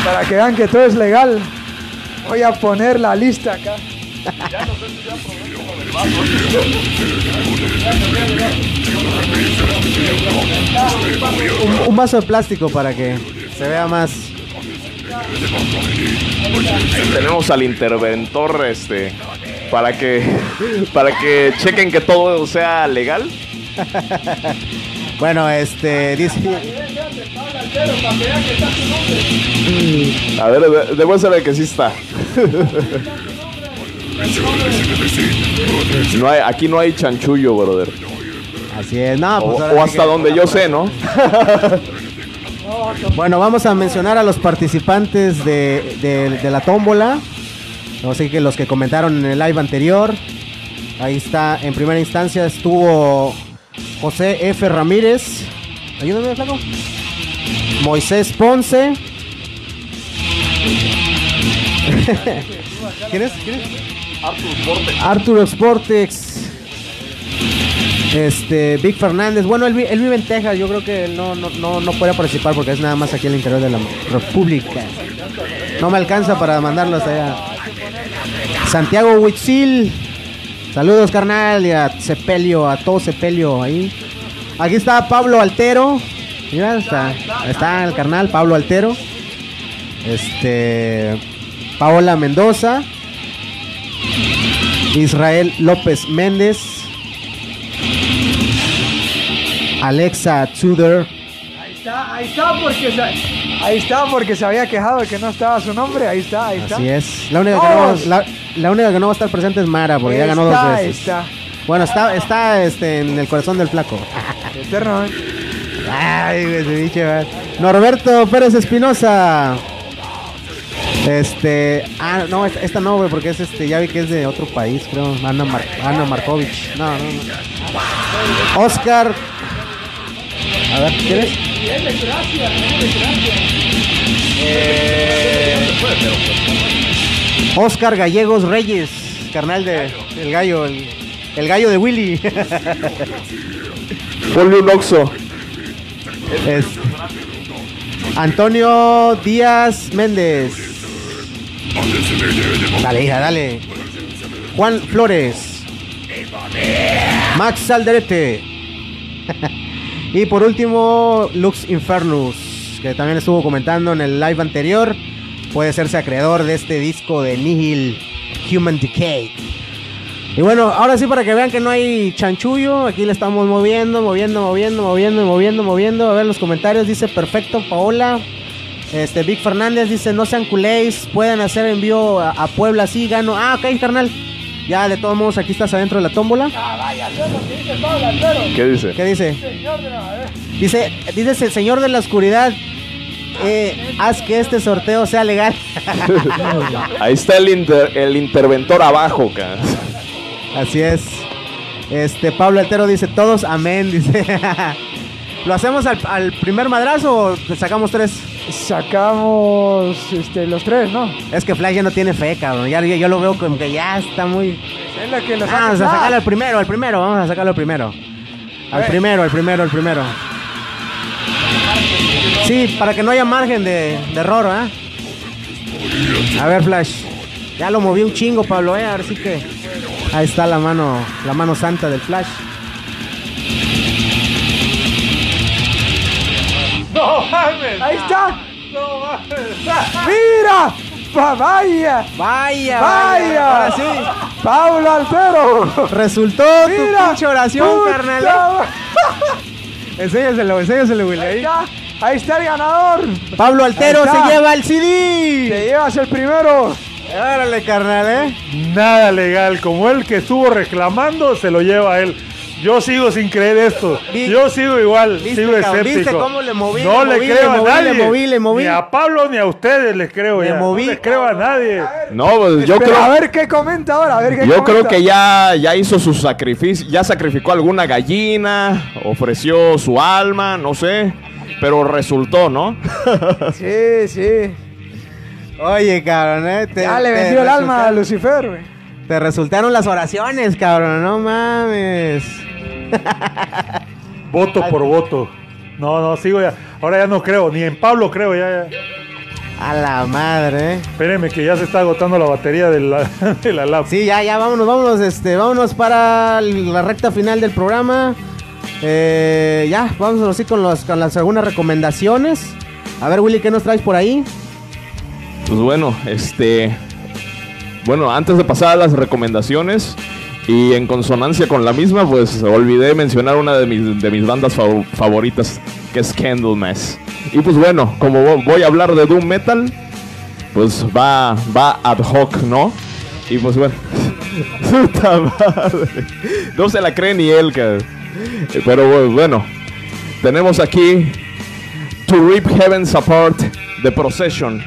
Para que vean que todo es legal. Voy a poner la lista acá. Un, un vaso de plástico para que se vea más. Tenemos al interventor este para que para que chequen que todo sea legal. Bueno, este, dice... A ver, de- demuéstrame que sí está. No hay, aquí no hay chanchullo, brother. Así es, no, O, pues o hasta que- donde yo sé, ¿no? Bueno, vamos a mencionar a los participantes de, de- de la tómbola. Así que los que comentaron en el live anterior. Ahí está, en primera instancia estuvo José F. Ramírez. Ayúdame, flaco. Moisés Ponce. ¿Quién es? ¿Quién es? Arturo Sportex. Este, Vic Fernández. Bueno, él, vi- él vive en Texas. Yo creo que él no, no, no, no puede participar porque es nada más aquí en el interior de la República. No me alcanza para mandarlo hasta allá. Santiago Huitzil. Saludos, carnal. Y a Sepelio, a todo Sepelio ahí. Aquí está Pablo Altero. Mira, está, está el carnal Pablo Altero. Este. Paola Mendoza. Israel López Méndez. Alexa Tudor. Ahí está, ahí está porque se, ahí está porque se había quejado de que no estaba su nombre. Ahí está, ahí está. Así es. La única, que no, Todos. la, la única que no va a estar presente es Mara, porque ya ganó dos Está, veces. Está, Bueno, está, está este, en el corazón del flaco. eternamente. Ay, güey, ese bicho, güey. Norberto Pérez Espinosa. Este. Ah, no, esta, esta no, güey, porque es este. Ya vi que es de otro país, creo. Ana, Mar- Ana Markovich. No, no, no. Oscar. A ver, ¿quién es? Eh, Oscar Gallegos Reyes, carnal de el gallo, el, el gallo de Willy. Ponle un oxo. Es- Antonio Díaz Méndez. Dale, hija, dale. Juan Flores. Max Salderete. y por último, Lux Infernus, que también estuvo comentando en el live anterior. Puede serse acreedor de este disco de Nihil Human Decay. Y bueno, ahora sí para que vean que no hay chanchullo, aquí le estamos moviendo, moviendo, moviendo, moviendo, moviendo, moviendo. A ver los comentarios, dice perfecto, Paola. Este, Vic Fernández dice, no sean culés, pueden hacer envío a, a Puebla, sí, gano. Ah, ok, carnal. Ya, de todos modos, aquí estás adentro de la tómbola. ¿Qué dice? ¿Qué dice? Dice, dice el señor de la oscuridad, eh, haz que este sorteo sea legal. Ahí está el, inter- el interventor abajo, ca. Así es. Este, Pablo Altero dice, todos amén, dice. ¿Lo hacemos al, al primer madrazo o sacamos tres? Sacamos este, los tres, ¿no? Es que Flash ya no tiene fe, cabrón. Ya, ya- yo lo veo como que ya está muy... Es la que lo Ah, vamos a saca. sacarlo al primero, al primero, vamos a sacarlo al primero. Al primero, al primero, al primero. Sí, para que no haya margen de, de error, ¿ah? A ver, Flash. Ya lo moví un chingo, Pablo, ¿eh? Ahora sí que... Ahí está la mano, la mano santa del Flash. Ahí está. Mira. Pa- vaya. Vaya, Vaya. Ahora sí. Pablo Altero. Resultó tu Mira. pinche oración, Puta carnal. Enséñaselo, enséñaselo, Willy. Ahí está. Ahí está el ganador. Pablo Altero se lleva el CD. Te llevas el primero. Órale, carnal, ¿eh? Nada legal. Como él que estuvo reclamando, se lo lleva a él. Yo sigo sin creer esto. Yo sigo igual, ¿Viste, sigo escéptico. ¿Viste cómo le moví, No le le, moví, creo le moví, a le nadie. moví, le moví? Ni a Pablo ni a ustedes les creo Le ya. moví, no le creo a nadie. No, pues yo Espera, creo... A ver qué comenta ahora. A ver qué Yo creo que ya, ya hizo su sacrificio, ya sacrificó alguna gallina, ofreció su alma, no sé, pero resultó, ¿no? Sí, sí. Oye, cabrón, ¿eh? Te, Ya le vendió el alma a Lucifer, güey. Te resultaron las oraciones, cabrón, no mames. Voto por voto. No, no, sigo ya. Ahora ya no creo, ni en Pablo creo ya. ya. A la madre, ¿eh? Espérenme que ya se está agotando la batería de la, de la lap. Sí, ya, ya, vámonos, vámonos, este, vámonos para la recta final del programa. Eh, ya, vamos así con, los, con las algunas recomendaciones. A ver, Willy, ¿qué nos traes por ahí? Pues bueno, este. Bueno, antes de pasar a las recomendaciones y en consonancia con la misma, pues olvidé mencionar una de mis, de mis bandas fav- favoritas, que es Candlemass. Y pues bueno, como vo- voy a hablar de Doom Metal, pues va, va ad hoc, ¿no? Y pues bueno. No se la cree ni él, cabrón. Pero bu- bueno, tenemos aquí To Rip Heavens Apart, The Procession.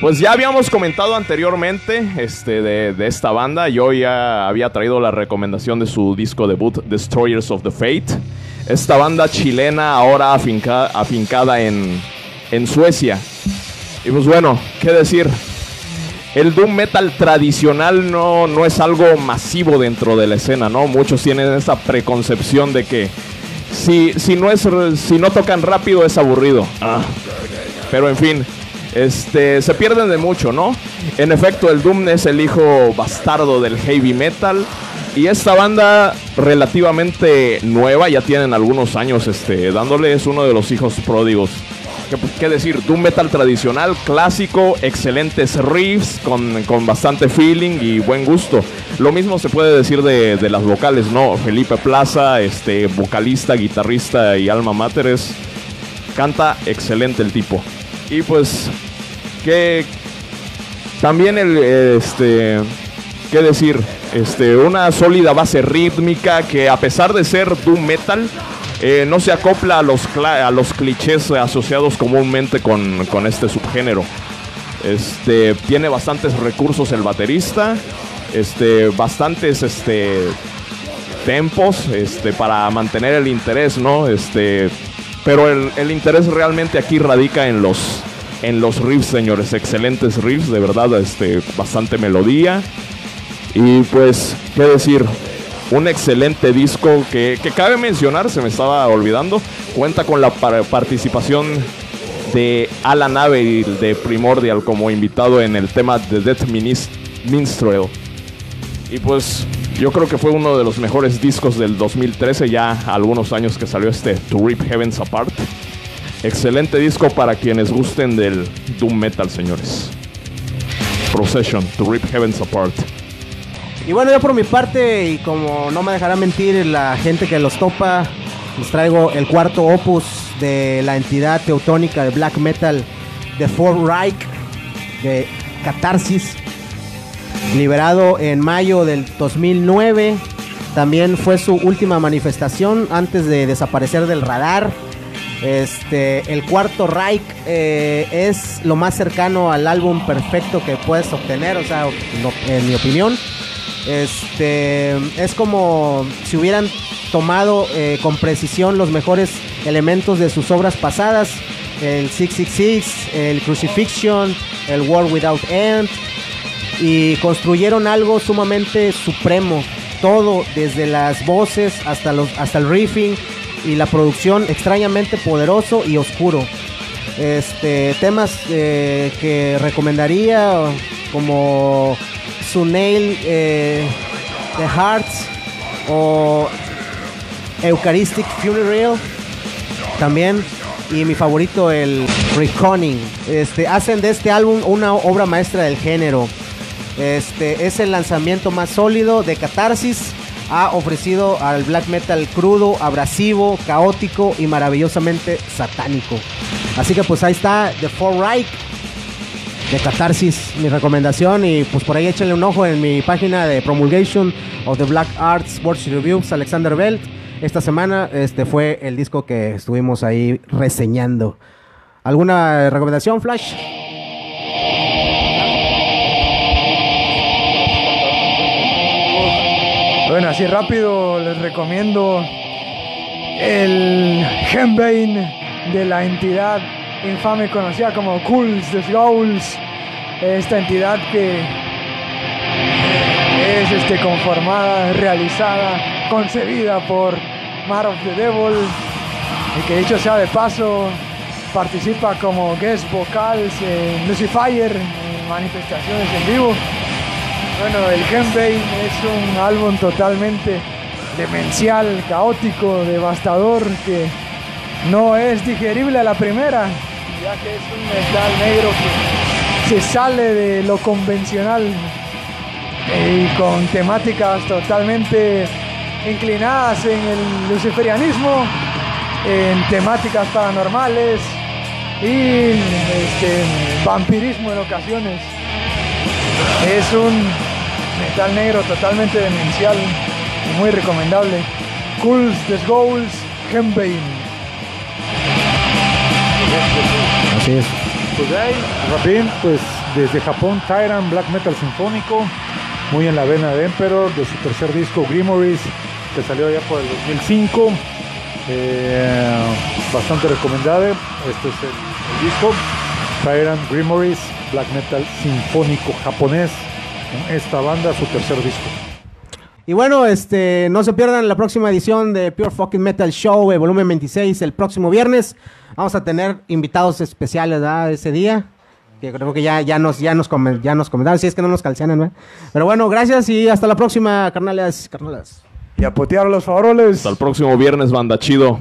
Pues ya habíamos comentado anteriormente este, de, de esta banda. Yo ya había traído la recomendación de su disco debut, Destroyers of the Fate. Esta banda chilena ahora afinca- afincada en, en Suecia. Y pues bueno, ¿qué decir? El doom metal tradicional no, no es algo masivo dentro de la escena, ¿no? Muchos tienen esa preconcepción de que si, si, no, es, si no tocan rápido es aburrido. Ah. Pero en fin, este, se pierden de mucho, ¿no? En efecto, el Doom es el hijo bastardo del heavy metal. Y esta banda relativamente nueva, ya tienen algunos años este, dándole, es uno de los hijos pródigos. ¿Qué, decir? Doom metal tradicional, clásico, excelentes riffs, con, con bastante feeling y buen gusto. Lo mismo se puede decir de, de las vocales, ¿no? Felipe Plaza, este, vocalista, guitarrista y alma mater es canta excelente el tipo. Y pues, que también el, este, qué decir, este, una sólida base rítmica que a pesar de ser doom metal, eh, no se acopla a los, a los clichés asociados comúnmente con, con este subgénero. Este, tiene bastantes recursos el baterista, este, bastantes, este, tempos este, para mantener el interés, ¿no? Este, pero el, el interés realmente aquí radica en los, en los riffs, señores. Excelentes riffs, de verdad, este, bastante melodía. Y pues, ¿qué decir? Un excelente disco que, cabe mencionar, se me estaba olvidando. Cuenta con la par- participación de Alan Averill de Primordial como invitado en el tema de Death Minstrel. Y pues yo creo que fue uno de los mejores discos del 2013, ya algunos años que salió este To Rip Heavens Apart. Excelente disco para quienes gusten del Doom Metal, señores. Procession, To Rip Heavens Apart. Y bueno, yo por mi parte, y como no me dejará mentir la gente que los topa, les traigo el cuarto opus de la entidad teutónica de black metal, The Fourth Reich, de Catarsis, liberado en mayo del 2009. También fue su última manifestación antes de desaparecer del radar. Este, el cuarto Reich eh, es lo más cercano al álbum perfecto que puedes obtener, o sea, en mi opinión. Este, es como si hubieran tomado eh, con precisión los mejores elementos de sus obras pasadas, el 666, el Crucifixion, el World Without End, y construyeron algo sumamente supremo. Todo, desde las voces hasta, los, hasta el riffing y la producción extrañamente poderoso y oscuro. Este, temas eh, que recomendaría como Sunail eh, The Hearts o Eucharistic Funeral también y mi favorito el Reconning. Este hacen de este álbum una obra maestra del género. Este es el lanzamiento más sólido de Catarsis. Ha ofrecido al black metal crudo, abrasivo, caótico y maravillosamente satánico. Así que pues ahí está The Four Reich de Catarsis, mi recomendación. Y pues por ahí échenle un ojo en mi página de Promulgation of the Black Arts Words Reviews, Alexander Belt. Esta semana este fue el disco que estuvimos ahí reseñando. ¿Alguna recomendación, Flash? Bueno, así rápido les recomiendo el Hembane de la entidad infame conocida como Ghouls the Ghouls. Esta entidad que es este, conformada, realizada, concebida por Mar of the Devil. Y que dicho sea de paso, participa como guest vocals en Lucifer, en manifestaciones en vivo. Bueno, el Hembane es un álbum totalmente demencial, caótico, devastador, que no es digerible a la primera, ya que es un metal negro que se sale de lo convencional y con temáticas totalmente inclinadas en el luciferianismo, en temáticas paranormales y este, vampirismo en ocasiones. Es un metal negro totalmente demencial y muy recomendable. Ghouls, The Ghouls, Hembane. Así es. Pues ahí, pues desde Japón, Tyrant Black Metal Sinfónico, muy en la vena de Emperor, de su tercer disco Grimories, que salió ya por el 2005. Eh, bastante recomendable. Este es el, el disco. Tyrant Grimories, Black Metal Sinfónico japonés. Esta banda, su tercer disco. Y bueno, este, no se pierdan la próxima edición de Pure Fucking Metal Show, eh, volumen 26, el próximo viernes. Vamos a tener invitados especiales ¿verdad? ese día. Que creo que ya, ya, nos, ya, nos, comen- ya nos comentaron, si es que no nos calcianan, ¿verdad? Pero bueno, gracias y hasta la próxima, carnales, carnales. Y a potear los faroles. Hasta el próximo viernes, banda chido.